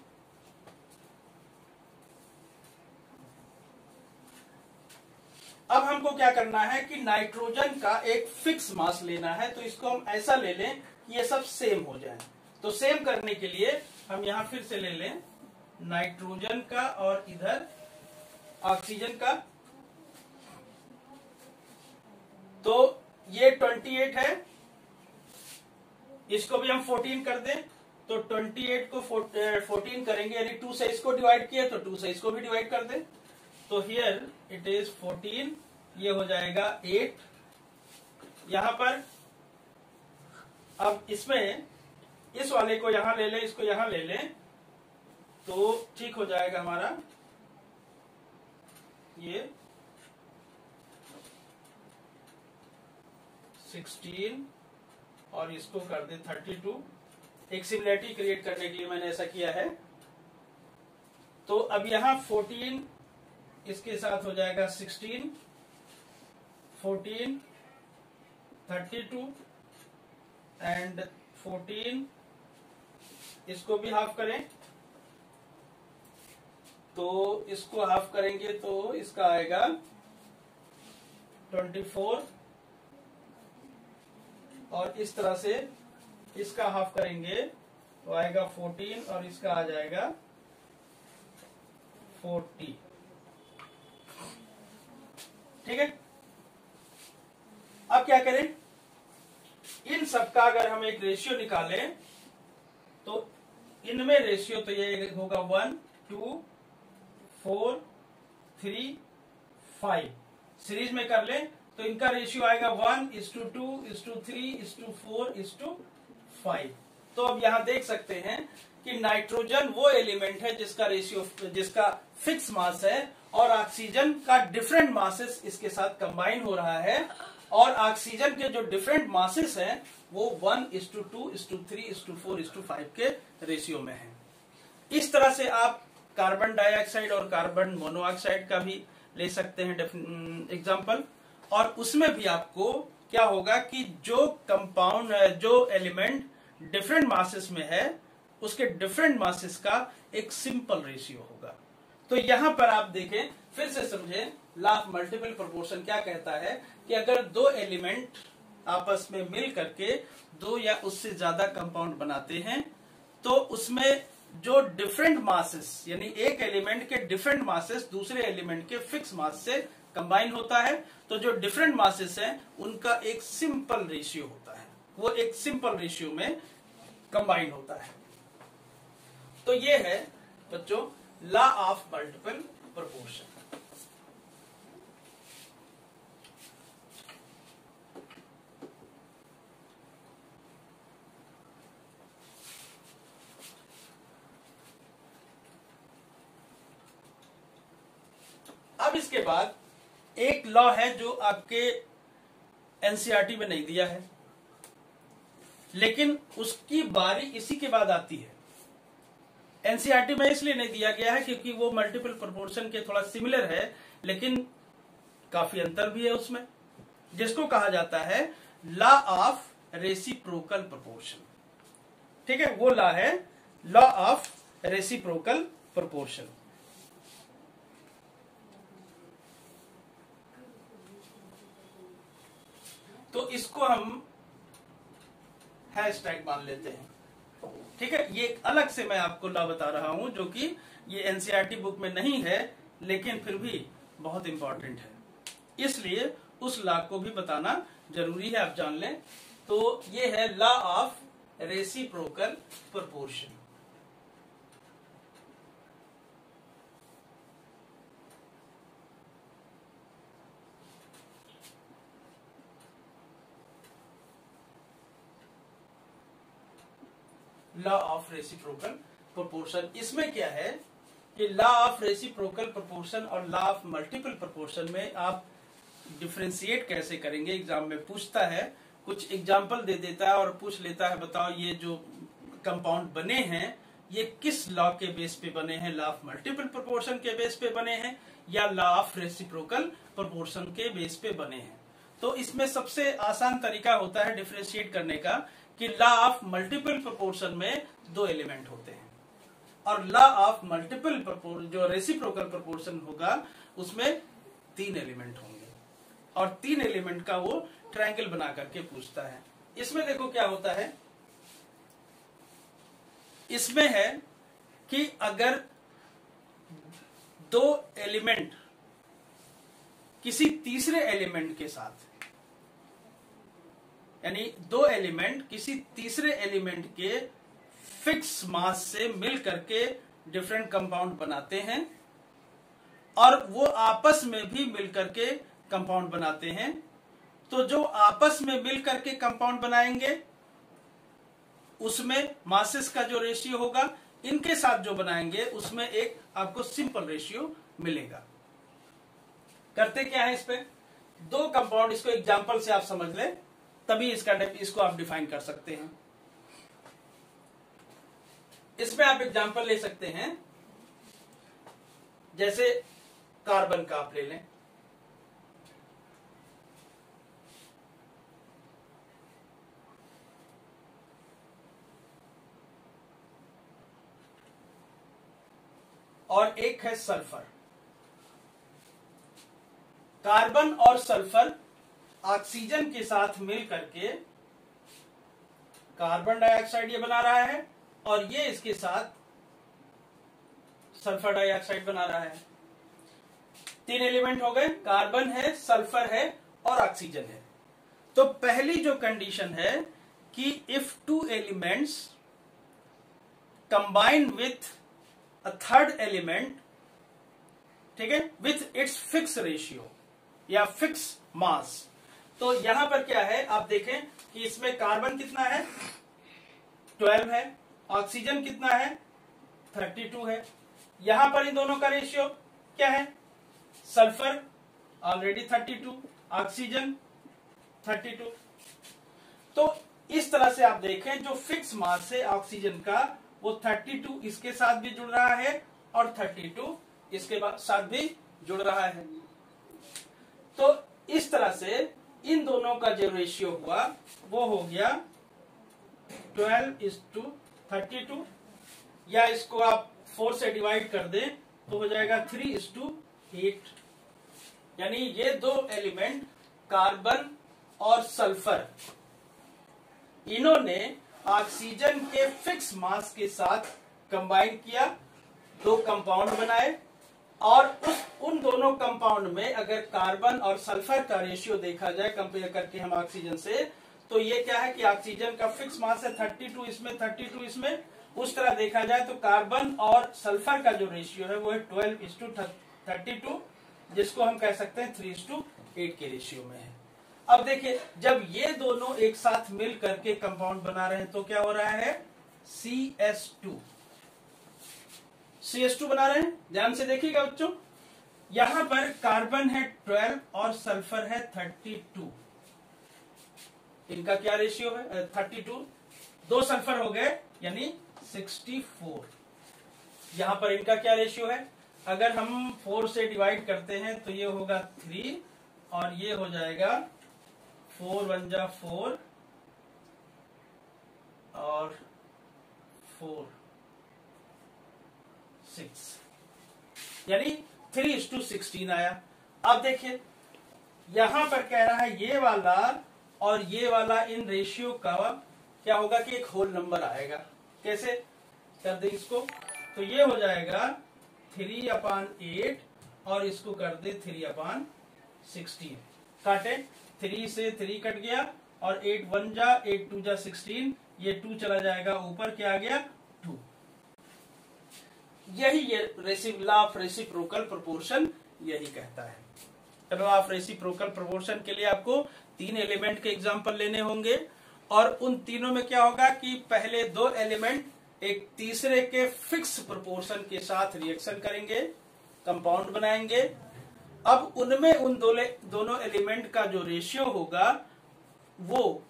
अब हमको क्या करना है कि नाइट्रोजन का एक फिक्स मास लेना है तो इसको हम ऐसा ले लें ये सब सेम हो जाए। तो सेम करने के लिए हम यहाँ फिर से ले लें। नाइट्रोजन का और इधर ऑक्सीजन का। तो ये 28 है। इसको भी हम 14 कर दें। तो 28 को 14 करेंगे। यानी 2 से इसको डिवाइड किया तो 2 से इसको भी डिवाइड कर दें। तो हियर इट इज़ 14 ये हो जाएगा 8 यहाँ पर अब इसमें इस वाले को यहाँ ले लें, इसको यहाँ ले लें तो ठीक हो जाएगा हमारा। ये 16 और इसको कर दे 32 एक सिमिलरिटी क्रिएट करने के लिए मैंने ऐसा किया है। तो अब यहाँ 14 इसके साथ हो जाएगा 16 14 32 एंड 14 इसको भी हाफ़ करें। तो इसको हाफ़ करेंगे तो इसका आएगा 24 और इस तरह से इसका हाफ़ करेंगे तो आएगा 14 और इसका आ जाएगा 40 ठीक है? अब क्या करें? इन सबका अगर हम एक रेशियो निकालें तो इनमें रेशियो तो ये होगा one two four three five series में कर लें तो इनका रेशियो आएगा one is to two is to three is to four is to five तो अब यहाँ देख सकते हैं कि नाइट्रोजन वो एलिमेंट है जिसका रेशियो जिसका फिक्स मास है और ऑक्सीजन का डिफरेंट मासेस इसके साथ कंबाइन हो रहा है। और ऑक्सीजन के जो डिफरेंट मासेस हैं, वो one is to two is to three is to four is to five के रेशियो में है। इस तरह से आप कार्बन डाइऑक्साइड और कार्बन मोनोऑक्साइड का भी ले सकते हैं एग्ज़ाम्पल और उसमें भी आपको क्या होगा कि जो कंपाउंड जो एलिमेंट डिफरेंट मासेस में है, उसके डिफरेंट मासेस का एक सिंपल रेशियो होगा। तो यहाँ पर आप देखें, फिर से समझें लाफ मल्टीपल प्रोपोर्शन क्या कहता है? कि अगर दो एलिमेंट आपस में मिल करके दो या उससे ज़्यादा कंपाउंड बनाते हैं तो उसमें जो डिफरेंट मासेस यानी एक एलिमेंट के डिफरेंट मासेस दूसरे एलिमेंट के फिक्स मास से कंबाइन होता है तो जो डिफरेंट मासेस हैं, उनका एक सिंपल रेशियो होता है। वो एक सिंपल रेशियो में कंबाइन होता है। तो ये है, बच्चों लॉ ऑफ़ मल्टीपल प्रोपोर्शन अब इसके बाद एक लॉ है जो आपके एनसीआरटी में नहीं दिया है, लेकिन उसकी बारी इसी के बाद आती है। एनसीआरटी में इसलिए नहीं दिया गया है क्योंकि वो मल्टीपल प्रोपोर्शन के थोड़ा सिमिलर है, लेकिन काफ़ी अंतर भी है उसमें, जिसको कहा जाता है लॉ ऑफ़ रेसिप्रोकल प्रोपोर्शन ठीक है, वो लॉ है लॉ ऑफ़ रेसिप्रोकल प्रोपोर्शन तो इसको हम हैश टैग मान लेते हैं। ठीक है? ये अलग से मैं आपको ला बता रहा हूँ, जो कि ये एनसीईआरटी बुक में नहीं है, लेकिन फिर भी बहुत इंपॉर्टेंट है। इसलिए उस लॉ को भी बताना ज़रूरी है, आप जान लें। तो ये है law of reciprocal proportion law of reciprocal proportion. इसमें क्या है कि लॉ ऑफ़ रेसिप्रोकल प्रोपोर्शन और लॉ ऑफ़ मल्टीपल प्रोपोर्शन में आप डिफ्रेंशिएट कैसे करेंगे? एग्ज़ाम में पूछता है, कुछ एग्ज़ाम्पल दे देता है और पूछ लेता है, बताओ ये जो कंपाउंड बने हैं, ये किस लॉ के बेस पे बने हैं? लॉ ऑफ़ मल्टीपल प्रोपोर्शन के बेस पे बने हैं या लॉ ऑफ़ रेसिप्रोकल प्रोपोर्शन के बेस पे बने हैं? तो इसमें सबसे आसान तरीका होता है डिफ्रेंशिएट करने का कि लॉ ऑफ़ मल्टीपल प्रोपोर्शन में दो एलिमेंट होते हैं। और लॉ ऑफ़ मल्टीपल जो रेसिप्रोकल प्रोपोर्शन होगा, उसमें तीन एलिमेंट होंगे। और तीन एलिमेंट का वो ट्रायंगल बना करके पूछता है। इसमें देखो क्या होता है? इसमें है कि अगर दो एलिमेंट किसी तीसरे एलिमेंट के साथ यानी दो एलिमेंट किसी तीसरे एलिमेंट के फिक्स मास से मिल करके डिफरेंट कंपाउंड बनाते हैं और वो आपस में भी मिल करके कंपाउंड बनाते हैं। तो जो आपस में मिल करके कंपाउंड बनाएँगे, उसमें मासेस का जो रेशियो होगा, इनके साथ जो बनाएँगे, उसमें एक आपको सिंपल रेशियो मिलेगा। करते क्या है इस पे? दो कंपाउंड इसको एग्जांपल से आप समझ लें। तभी इसका इसको आप डिफाइन कर सकते हैं। इसमें आप एग्जांपल ले सकते हैं। जैसे कार्बन का आप ले लें। और एक है सल्फ़र कार्बन और सल्फ़र ऑक्सीजन के साथ मिल करके कार्बन डाइऑक्साइड ये बना रहा है और ये इसके साथ सल्फ़र डाइऑक्साइड बना रहा है। तीन एलिमेंट हो गए, कार्बन है, सल्फ़र है और ऑक्सीजन है। तो पहली जो कंडीशन है कि if two elements combine with a third element ठीक है विथ इट्स फिक्स रेशियो या फिक्स मास तो यहाँ पर क्या है, आप देखें कि इसमें कार्बन कितना है? 12 है। ऑक्सीजन कितना है? 32 है। यहाँ पर इन दोनों का रेशियो क्या है? सल्फ़र ऑलरेडी 32 ऑक्सीजन 32 तो इस तरह से आप देखें, जो फिक्स मास है ऑक्सीजन का, वो 32 इसके साथ भी जुड़ रहा है और 32 इसके साथ भी जुड़ रहा है। तो इस तरह से इन दोनों का जो रेशियो हुआ, वो हो गया 12 इज़ टू थर्टी टू या इसको आप फोर से डिवाइड कर दें तो हो जाएगा थ्री इज़ टू एट यानी ये दो एलिमेंट कार्बन और सल्फ़र इन्होंने ऑक्सीजन के फिक्स मास के साथ कंबाइन किया, दो कंपाउंड बनाए और उस, उन दोनों कंपाउंड में अगर कार्बन और सल्फ़र का रेशियो देखा जाए कंपेयर करके हम ऑक्सीजन से तो ये क्या है कि ऑक्सीजन का फिक्स मास है 32 इसमें 32 इसमें, उस तरह देखा जाए तो कार्बन और सल्फ़र का जो रेशियो है वो है 12 इज़ टू थर्टी टू जिसको हम कह सकते हैं थ्री इज़ टू एट के रेशियो में है। अब देखिए, जब ये दोनों एक साथ मिल करके कंपाउंड बना रहे हैं तो क्या हो रहा है? C S two C S two बना रहे हैं। ध्यान से देखिएगा बच्चों। यहाँ पर कार्बन है 12 और सल्फ़र है 32 इनका क्या रेशियो है? 32 दो सल्फ़र हो गए, यानी 64 यहाँ पर इनका क्या रेशियो है? अगर हम 4 से डिवाइड करते हैं तो ये होगा 3 और ये हो जाएगा 4 वन जा फोर और 4 सिक्स यानी थ्री इज़ टू सिक्सटीन आया। अब देखिए, यहाँ पर कह रहा है ये वाला और ये वाला इन रेशियो का क्या होगा कि एक होल नंबर आएगा। कैसे? कर दे इसको। तो ये हो जाएगा थ्री अपान एट और इसको कर दे थ्री अपान सिक्सटीन काटे। थ्री से थ्री कट गया और एट वन जा एट टू जा सिक्सटीन ये टू चला जाएगा। ऊपर क्या आ गया? यही ये रेसिप लॉ ऑफ़ रेसिप्रोकल प्रोपोर्शन यही कहता है। लॉ ऑफ़ रेसिप्रोकल प्रोपोर्शन के लिए आपको तीन एलिमेंट के एग्जांपल लेने होंगे और उन तीनों में क्या होगा कि पहले दो एलिमेंट एक तीसरे के फिक्स प्रोपोर्शन के साथ रिएक्शन करेंगे कंपाउंड बनाएँगे। अब उनमें उन दोनों एलिमेंट का जो रेशियो होगा, वो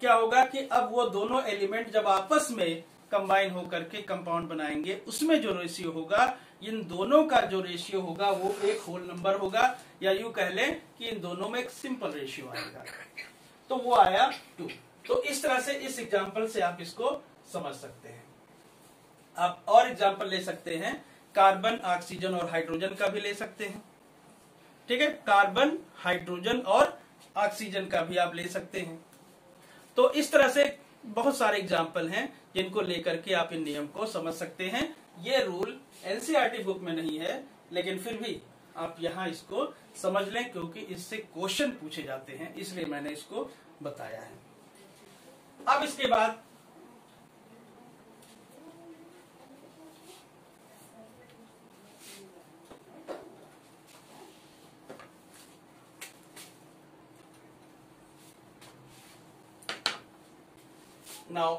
क्या होगा कि अब वो दोनों एलिमेंट जब आपस में कंबाइन होकर के कंपाउंड बनाएँगे। उसमें जो रेशियो होगा, इन दोनों का जो रेशियो होगा, वो एक होल नंबर होगा, या यू कह लें कि इन दोनों में एक सिंपल रेशियो आएगा। तो वो आया टू तो इस तरह से इस एग्ज़ाम्पल से आप इसको समझ सकते हैं। आप और एग्ज़ाम्पल ले सकते हैं। कार्बन ऑक्सीजन और हाइड्रोजन का भी ले सकते हैं। ठीक है? कार्बन हाइड्रोजन और ऑक्सीजन का भी आप ले सकते हैं। तो इस तरह से बहुत सारे एग्ज़ाम्पल हैं जिनको लेकर के आप इन नियम को समझ सकते हैं। ये रूल एनसीईआरटी बुक में नहीं है, लेकिन फिर भी आप यहाँ इसको समझ लें क्योंकि इससे क्वेश्चन पूछे जाते हैं, इसलिए मैंने इसको बताया है। अब इसके बाद नाउ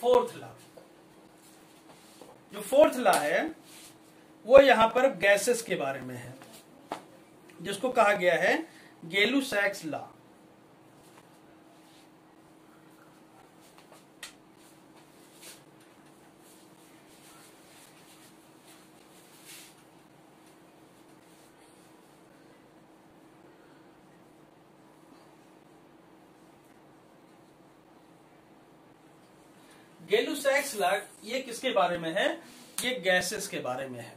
फोर्थ लॉ जो फोर्थ लॉ है, वो यहाँ पर गैसेस के बारे में है, जिसको कहा गया है गेलू सैक्स लॉ गेलुसैक्स लॉ ये किसके बारे में है? ये गैसेस के बारे में है।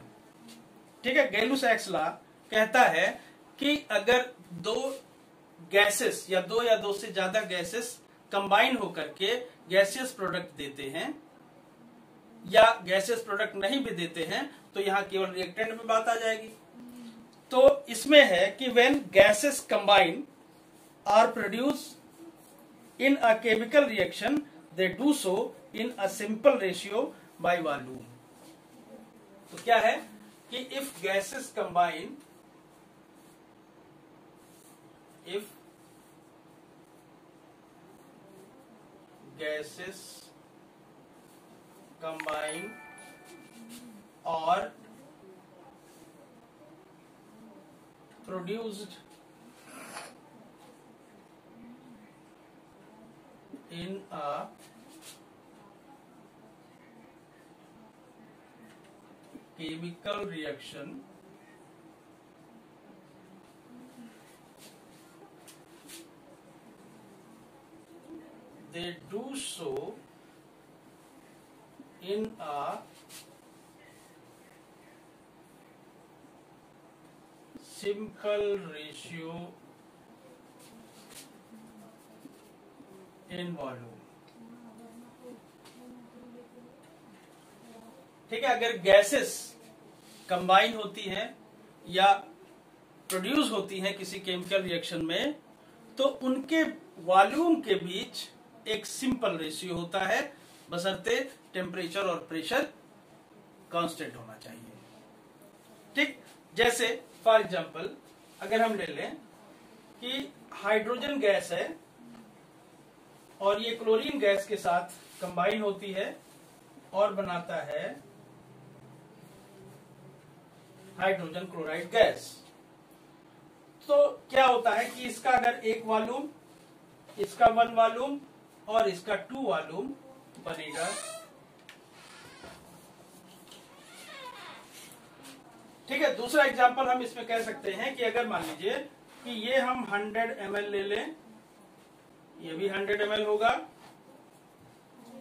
ठीक है? गेलुसैक्स लॉ कहता है कि अगर दो गैसेस या दो या दो से ज़्यादा गैसेस कंबाइन होकर के गैसियस प्रोडक्ट देते हैं या गैसियस प्रोडक्ट नहीं भी देते हैं तो यहाँ केवल रिएक्टेंट में बात आ जाएगी। तो इसमें है कि when gases combine or produce in a chemical reaction they do so in a simple ratio by volume तो क्या है कि if gases combine if gases combine और produced in a chemical reaction they do so in a simple ratio in volume ठीक है अगर gases combine होती हैं या प्रोड्यूस होती हैं किसी केमिकल रिएक्शन में तो उनके वॉल्यूम के बीच एक सिंपल रेशियो होता है। बसरते टेम्परेचर और प्रेशर कांस्टेंट होना चाहिए। ठीक? जैसे फॉर एग्जांपल अगर हम ले लें कि हाइड्रोजन गैस है और ये क्लोरीन गैस के साथ कंबाइन होती है और बनाता है हाइड्रोजन क्लोराइड गैस तो क्या होता है कि इसका अगर एक वॉल्यूम इसका वन वॉल्यूम और इसका टू वॉल्यूम बनेगा। ठीक है, दूसरा एग्जांपल हम इसमें कह सकते हैं कि अगर मान लीजिए कि ये हम 100 एम ले लें, ये भी 100 एम होगा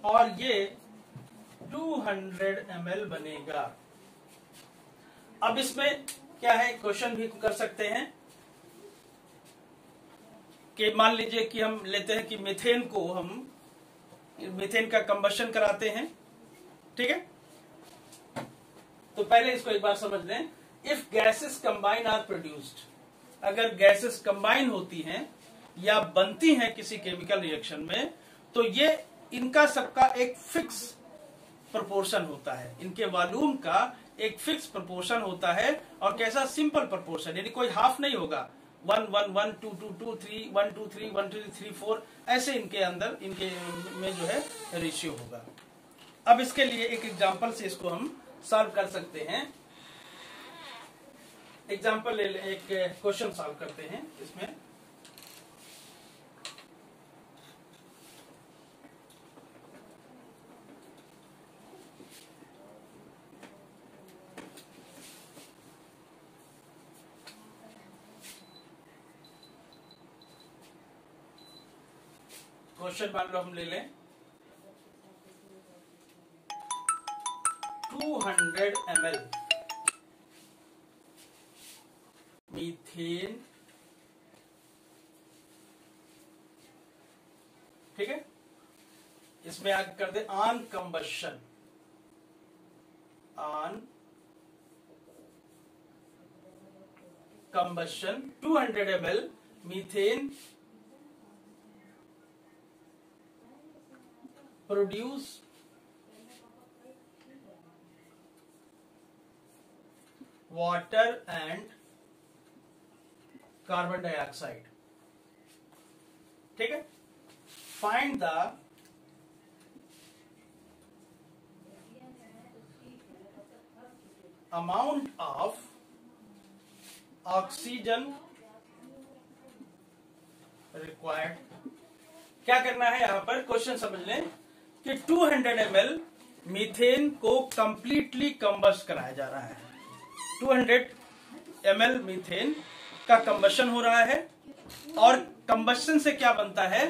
और ये 200 एम बनेगा। अब इसमें क्या है, क्वेश्चन भी कर सकते हैं कि मान लीजिए कि हम लेते हैं कि मीथेन को हम, मीथेन का कंबशन कराते हैं, ठीक है? तो पहले इसको एक बार समझ लें। If gases combine or produced अगर गैसेस कंबाइन होती हैं या बनती हैं किसी केमिकल रिएक्शन में तो ये इनका सबका एक फिक्स प्रोपोर्शन होता है। इनके वॉल्यूम का एक फिक्स प्रपोर्शन होता है और कैसा सिंपल प्रपोर्शन यानी कोई हाफ़ नहीं होगा। One one one two two two three one two three one two three four ऐसे इनके अंदर, इनके में जो है रेशियो होगा। अब इसके लिए एक एग्जांपल से इसको हम सॉल्व कर सकते हैं। एग्जांपल ले ले, एक क्वेश्चन सॉल्व करते हैं इसमें। क्वेश्चन मान लो हम ले लें। 200 ml मीथेन। ठीक है? इसमें आगे कर दे on combustion. On combustion 200 ml methane produce water and carbon dioxide ठीक है find the amount of oxygen required क्या करना है यहाँ पर क्वेश्चन समझ लें कि 200 ml मीथेन को कंप्लीटली कंबस्ट कराया जा रहा है। 200 ml मीथेन का कंबशन हो रहा है और कंबशन से क्या बनता है?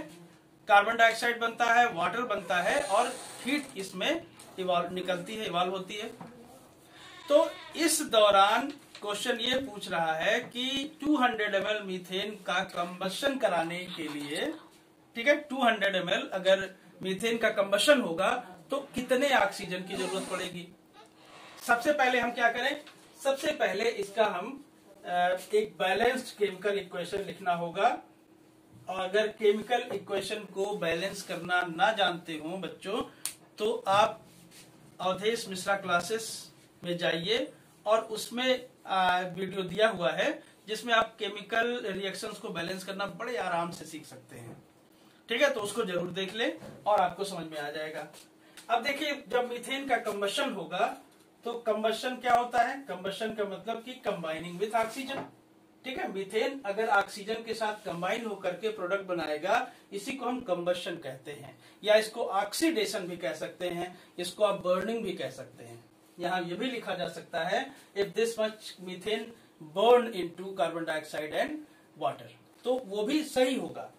कार्बन डाइऑक्साइड बनता है वाटर बनता है और हीट इसमें इवॉल्व निकलती है इवॉल्व होती है। तो इस दौरान क्वेश्चन ये पूछ रहा है कि 200 ml मीथेन का कंबशन कराने के लिए, ठीक है 200 ml अगर मीथेन का कम्बशन होगा तो कितने ऑक्सीजन की ज़रूरत पड़ेगी? सबसे पहले हम क्या करें? सबसे पहले इसका हम एक बैलेंस्ड केमिकल इक्वेशन लिखना होगा। और अगर केमिकल इक्वेशन को बैलेंस करना ना जानते हो बच्चों तो आप अवधेश मिश्रा क्लासेस में जाइए और उसमें वीडियो दिया हुआ है, जिसमें आप केमिकल रिएक्शंस को बैलेंस करना बड़े आराम से सीख सकते हैं। ठीक है तो उसको ज़रूर देख ले और आपको समझ में आ जाएगा। अब देखिए, जब मीथेन का कंबशन होगा तो कंबशन क्या होता है? कंबशन का मतलब कि कंबाइनिंग विथ ऑक्सीजन ठीक है, मीथेन अगर ऑक्सीजन के साथ कंबाइन होकर के प्रोडक्ट बनाएगा, इसी को हम कंबशन कहते हैं। या इसको ऑक्सीडेशन भी कह सकते हैं, इसको आप बर्निंग भी कह सकते हैं। यहाँ ये भी लिखा जा सकता है if this much methane burn into carbon dioxide and water तो वो भी सही होगा।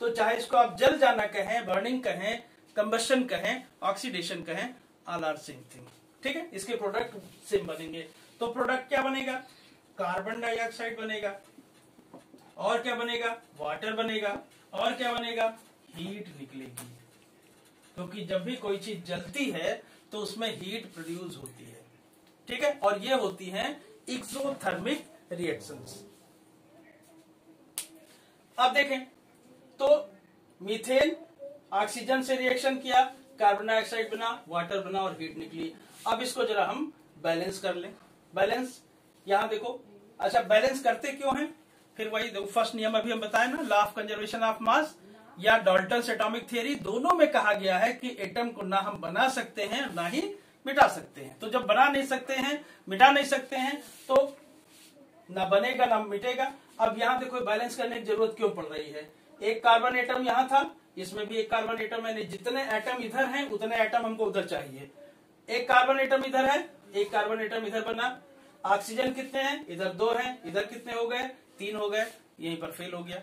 तो चाहे इसको आप जल जाना कहें बर्निंग कहें कंबशन कहें ऑक्सीडेशन कहें ऑल आर सेम थिंग ठीक है? इसके प्रोडक्ट सेम बनेंगे। तो प्रोडक्ट क्या बनेगा? कार्बन डाइऑक्साइड बनेगा। और क्या बनेगा? वाटर बनेगा। और क्या बनेगा? हीट निकलेगी। क्योंकि जब भी कोई चीज़ जलती है तो उसमें हीट प्रोड्यूस होती है। ठीक है? और ये होती हैं एक्सोथर्मिक रिएक्शंस अब देखें तो मीथेन ऑक्सीजन से रिएक्शन किया कार्बन डाइऑक्साइड बना वाटर बना और हीट निकली। अब इसको जरा हम बैलेंस कर लें। बैलेंस यहाँ देखो। अच्छा बैलेंस करते क्यों हैं? फिर वही देखो फ़र्स्ट नियम अभी हम बताए ना law of conservation of mass या डॉल्टन एटॉमिक थियरी दोनों में कहा गया है कि एटम को ना हम बना सकते हैं, ना ही मिटा सकते हैं। तो जब बना नहीं सकते हैं, मिटा नहीं सकते हैं तो ना बनेगा, ना मिटेगा। अब यहाँ देखो बैलेंस करने की ज़रूरत क्यों पड़ रही है? एक कार्बन एटम यहाँ था, इसमें भी एक कार्बन एटम है जितने एटम इधर हैं, उतने एटम हमको उधर चाहिए। एक कार्बन एटम इधर है, एक कार्बन एटम इधर बना। ऑक्सीजन कितने हैं? इधर दो हैं, इधर कितने हो गए? तीन हो गए, यहीं पर फेल हो गया।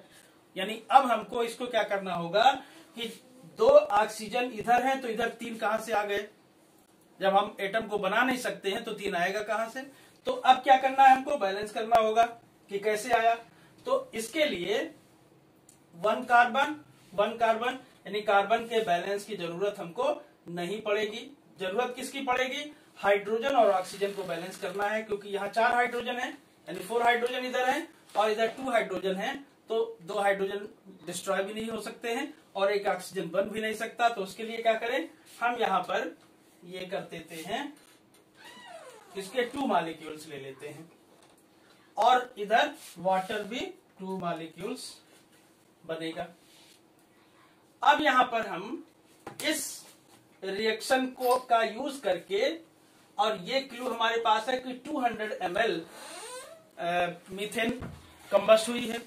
यानी अब हमको इसको क्या करना होगा कि दो ऑक्सीजन इधर है तो इधर तीन कहाँ से आ गए? जब हम एटम को बना नहीं सकते हैं तो तीन आएगा कहाँ से? तो अब क्या करना है हमको? बैलेंस करना होगा कि कैसे आया? तो इसके लिए वन कार्बन वन कार्बन, यानी कार्बन के बैलेंस की ज़रूरत हमको नहीं पड़ेगी। ज़रूरत किसकी पड़ेगी? हाइड्रोजन और ऑक्सीजन को बैलेंस करना है, क्योंकि यहाँ चार हाइड्रोजन है, यानी फोर हाइड्रोजन इधर है और इधर टू हाइड्रोजन है तो दो हाइड्रोजन डिस्ट्रॉय भी नहीं हो सकते हैं और एक ऑक्सीजन बन भी नहीं सकता। तो उसके लिए क्या करें? हम यहाँ पर ये कर देते हैं, इसके टू मालिक्यूल्स ले लेते हैं और इधर वाटर भी टू मालिक्यूल्स बनेगा। अब यहाँ पर हम इस रिएक्शन को का यूज़ करके, और ये क्लू हमारे पास है कि 200 हंड्रेड एम मीथेन कम्बस हुई है।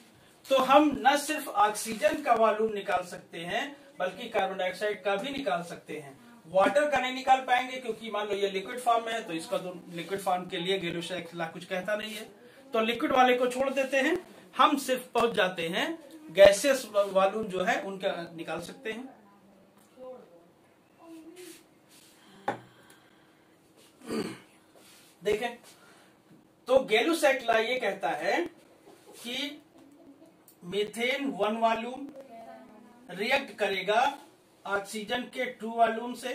तो हम न सिर्फ़ ऑक्सीजन का वॉल्यूम निकाल सकते हैं, बल्कि कार्बन डाइऑक्साइड का भी निकाल सकते हैं। वाटर का नहीं निकाल पाएँगे, क्योंकि मान लो ये लिक्विड फॉर्म में है तो इसका तो लिक्विड फॉर्म के लिए गेलुशा कुछ कहता नहीं है। तो लिक्विड वाले को छोड़ देते हैं। हम सिर्फ़ पहुँच जाते हैं गैसेस वॉल्यूम जो है, उनका निकाल सकते हैं। देखें तो गेलुसैक्ला ये कहता है कि मीथेन वन वॉल्यूम रिएक्ट करेगा ऑक्सीजन के टू वॉल्यूम से।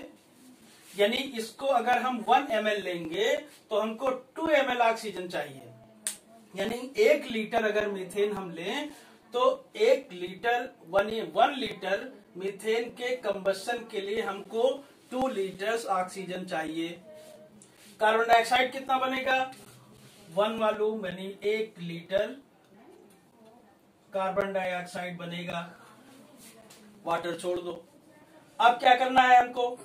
यानी इसको अगर हम वन एमएल लेंगे तो हमको टू एमएल ऑक्सीजन चाहिए। यानी एक लीटर अगर मीथेन हम लें तो एक litre one one litre methane के कंबसन के लिए हमको टू लीटर ऑक्सीजन चाहिए। कार्बन डाइऑक्साइड कितना बनेगा? वन वॉल्यूम यानी एक लीटर कार्बन डाइऑक्साइड बनेगा। वाटर छोड़ दो। अब क्या करना है हमको?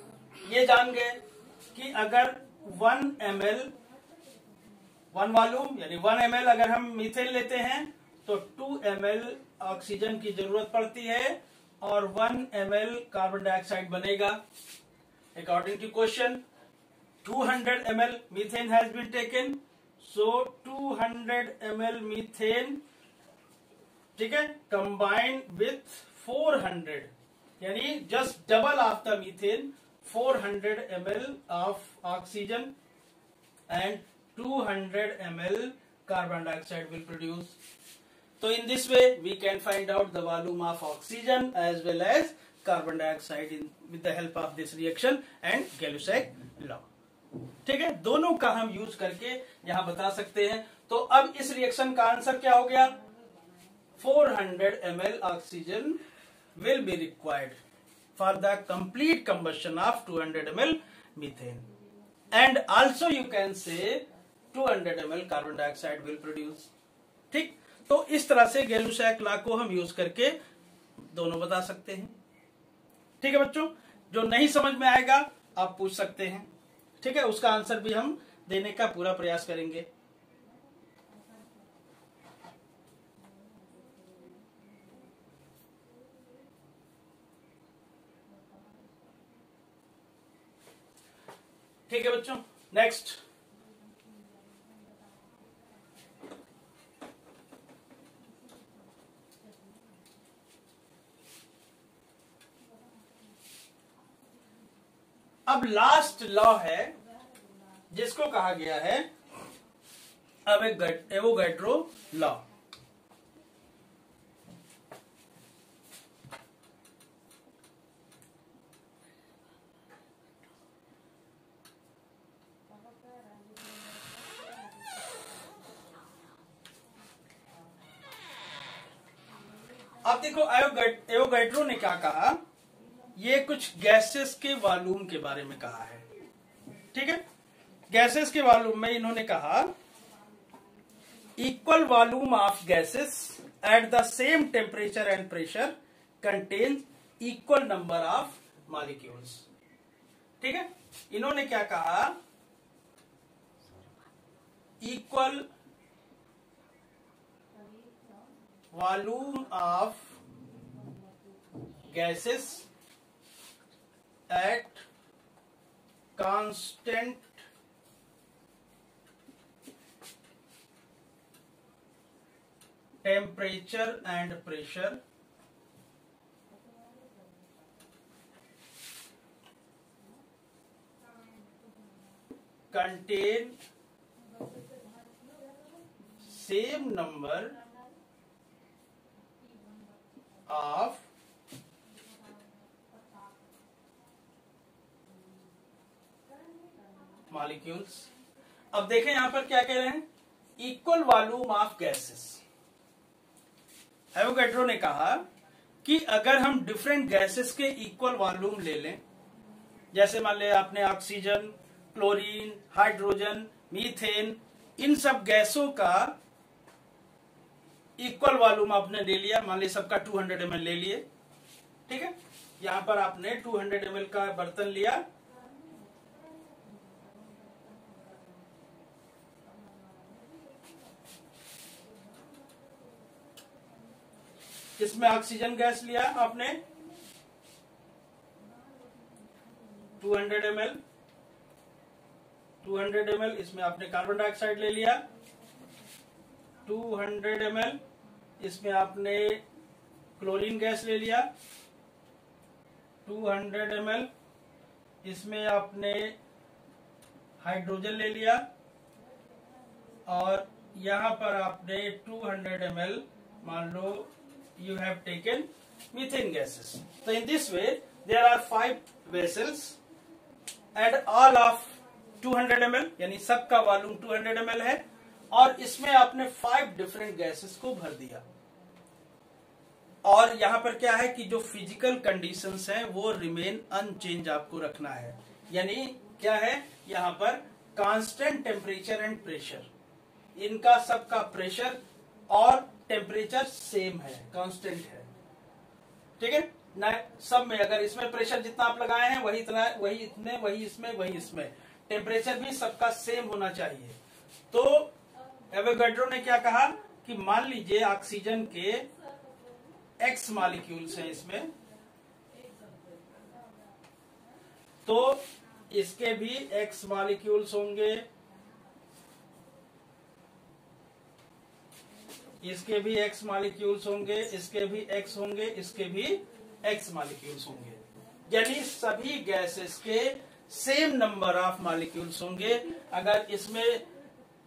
ये जान गए कि अगर one M L one volume यानी वन एम एल अगर हम मीथेन लेते हैं तो 2 ml ऑक्सीजन की ज़रूरत पड़ती है और 1 ml कार्बन डाइऑक्साइड बनेगा। According to question two hundred M L methane has been taken so two hundred M L methane ठीक है कंबाइन विथ 400 यानी just double of the methane four hundred M L of oxygen and two hundred M L carbon dioxide will produce so in this way we can find out the volume of oxygen as well as carbon dioxide in, with the help of this reaction and Gay-Lussac law. ठीक है? दोनों का हम use करके यहाँ बता सकते हैं। तो अब इस रिएक्शन का आंसर क्या हो गया? 400 hundred oxygen will be required for the complete combustion of 200 hundred methane and also you can say 200 hundred carbon dioxide will produce ठीक? तो इस तरह से गेलुसैक ला को हम यूज़ करके दोनों बता सकते हैं। ठीक है बच्चों? जो नहीं समझ में आएगा, आप पूछ सकते हैं। ठीक है? उसका आंसर भी हम देने का पूरा प्रयास करेंगे। ठीक है बच्चों? नेक्स्ट अब लास्ट लॉ है, जिसको कहा गया है, अब एक एवोगैड्रो लॉ आप देखो एवोगैड्रो ने क्या कहा? ये कुछ गैसेस के वॉल्यूम के बारे में कहा है। ठीक है? गैसेस के वॉल्यूम में इन्होंने कहा equal volume of gases at the same temperature and pressure contain equal number of molecules ठीक है? इन्होंने क्या कहा? Equal volume of gases at constant temperature and pressure. Contain same number of molecules अब देखें यहाँ पर क्या कह रहे हैं? Equal volume of gases Avogadro ने कहा कि अगर हम डिफरेंट गैसेस के इक्वल वॉल्यूम ले लें, जैसे मान लिया आपने ऑक्सीजन क्लोरीन हाइड्रोजन मीथेन इन सब गैसों का इक्वल वॉल्यूम आपने ले लिया, मान लिया सबका 200 हंड्रेड ले लिए, ठीक है? यहाँ पर आपने 200 हंड्रेड का बर्तन लिया इसमें ऑक्सीजन गैस लिया आपने? 200 hundred M L two hundred M इसमें आपने कार्बन डाइऑक्साइड ले लिया। 200 हंड्रेड एम इसमें आपने क्लोरीन गैस ले लिया। 200 हंड्रेड एम इसमें आपने हाइड्रोजन ले लिया। और यहाँ पर आपने 200 हंड्रेड मान लो you have taken methane gases. So in this way, there are five vessels and all of 200 ml यानी सबका वॉल्यूम 200 ml है और इसमें आपने फाइव डिफरेंट गैसेस को भर दिया। और यहाँ पर क्या है कि जो फ़िज़िकल कंडीशंस हैं वो रिमेन अनचेंज आपको रखना है। यानी क्या है? यहाँ पर कांस्टेंट टेम्परेचर एंड प्रेशर इनका सबका प्रेशर और टेम्परेचर सेम है कांस्टेंट है। ठीक है? ना, सब में, अगर इसमें प्रेशर जितना आप लगाए हैं, वही इतना, वही इतने, वही इसमें वही इसमें। टेम्परेचर भी सबका सेम होना चाहिए। तो एवोगैड्रो ने क्या कहा? कि मान लीजिए ऑक्सीजन के एक्स मालिक्यूल्स हैं इसमें। तो इसके भी एक्स मालिक्यूल्स होंगे। इसके भी एक्स मालिक्यूल्स होंगे, इसके भी एक्स होंगे, इसके भी एक्स मालिक्यूल्स होंगे। यानी सभी गैसेस के सेम नंबर ऑफ़ मालिक्यूल्स होंगे। अगर इसमें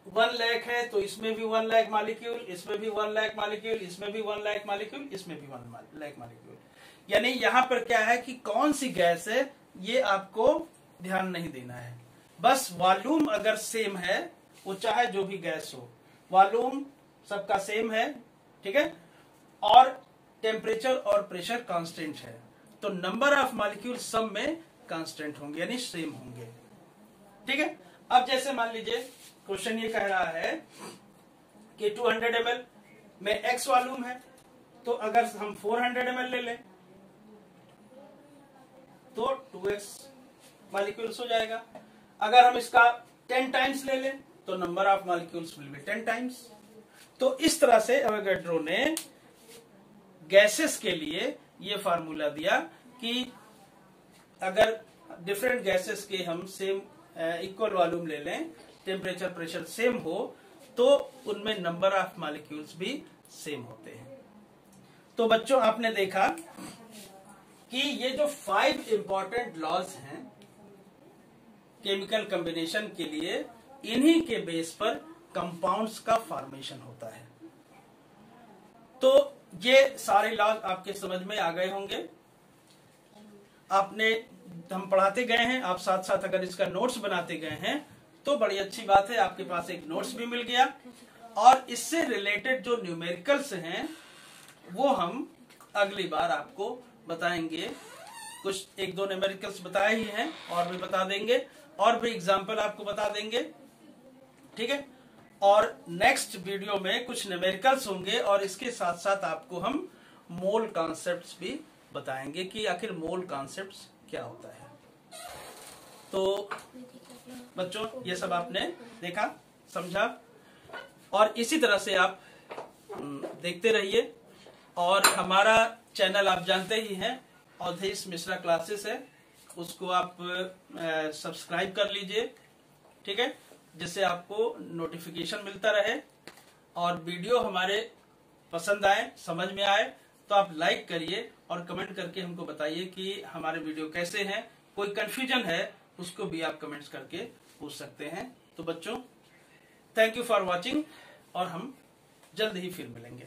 वन लैख है तो इसमें भी वन लैख मालिक्यूल इसमें भी वन लैख मालिक्यूल इसमें भी वन लैख मालिक्यूल इसमें भी वन लैख मालिक्यूल यानी यहाँ पर क्या है कि कौन सी गैस है, ये आपको ध्यान नहीं देना है। बस वॉल्यूम अगर सेम है, वो चाहे जो भी गैस हो वॉल्यूम सबका सेम है, ठीक है? और टेम्परेचर और प्रेशर कांस्टेंट है। तो नंबर ऑफ़ मॉलिक्यूल सब में कांस्टेंट होंगे, यानी सेम होंगे। ठीक है? अब जैसे मान लीजिए क्वेश्चन ये कह रहा है कि 200 हंड्रेड में एक्स वॉल्यूम है तो अगर हम 400 हंड्रेड ले लें तो 2x मालिक्यूल्स हो जाएगा। अगर हम इसका 10 टाइम्स ले लें तो number of molecules will be 10 times तो इस तरह से एवोगैड्रो ने गैसेस के लिए ये फार्मूला दिया कि अगर डिफरेंट गैसेस के हम सेम इक्वल वॉल्यूम ले लें टेम्परेचर प्रेशर सेम हो तो उनमें नंबर ऑफ़ मॉलिक्यूल्स भी सेम होते हैं। तो बच्चों, आपने देखा कि ये जो फाइव इंपॉर्टेंट लॉज हैं केमिकल कॉम्बिनेशन के लिए, इन्हीं के बेस पर कंपाउंड्स का फॉर्मेशन होता है। तो ये सारे लॉज आपके समझ में आ गए होंगे। आपने, हम पढ़ाते गए हैं, आप साथ साथ अगर इसका नोट्स बनाते गए हैं तो बड़ी अच्छी बात है, आपके पास एक नोट्स भी मिल गया। और इससे रिलेटेड जो न्यूमेरिकल्स हैं, वो हम अगली बार आपको बताएँगे। कुछ, एक दो न्यूमेरिकल्स बताए ही हैं, और भी बता देंगे, और भी एग्ज़ाम्पल आपको बता देंगे। ठीक है? और नेक्स्ट वीडियो में कुछ न्यूमेरिकल्स होंगे और इसके साथ साथ आपको हम मोल कॉन्सेप्ट्स भी बताएँगे कि आखिर मोल कॉन्सेप्ट्स क्या होता है। तो बच्चों ये सब आपने देखा समझा? और इसी तरह से आप हम्म, देखते रहिए। और हमारा चैनल आप जानते ही हैं अवधेश मिश्रा क्लासेस है। उसको आप सब्सक्राइब कर लीजिए। ठीक है? जिससे आपको नोटिफिकेशन मिलता रहे और वीडियो हमारे पसंद आए, समझ में आए तो आप लाइक करिए और कमेंट करके हमको बताइए कि हमारे वीडियो कैसे हैं। कोई कंफ्यूजन है, उसको भी आप कमेंट्स करके पूछ सकते हैं। तो बच्चों थैंक यू फॉर वॉचिंग और हम जल्द ही फिर मिलेंगे।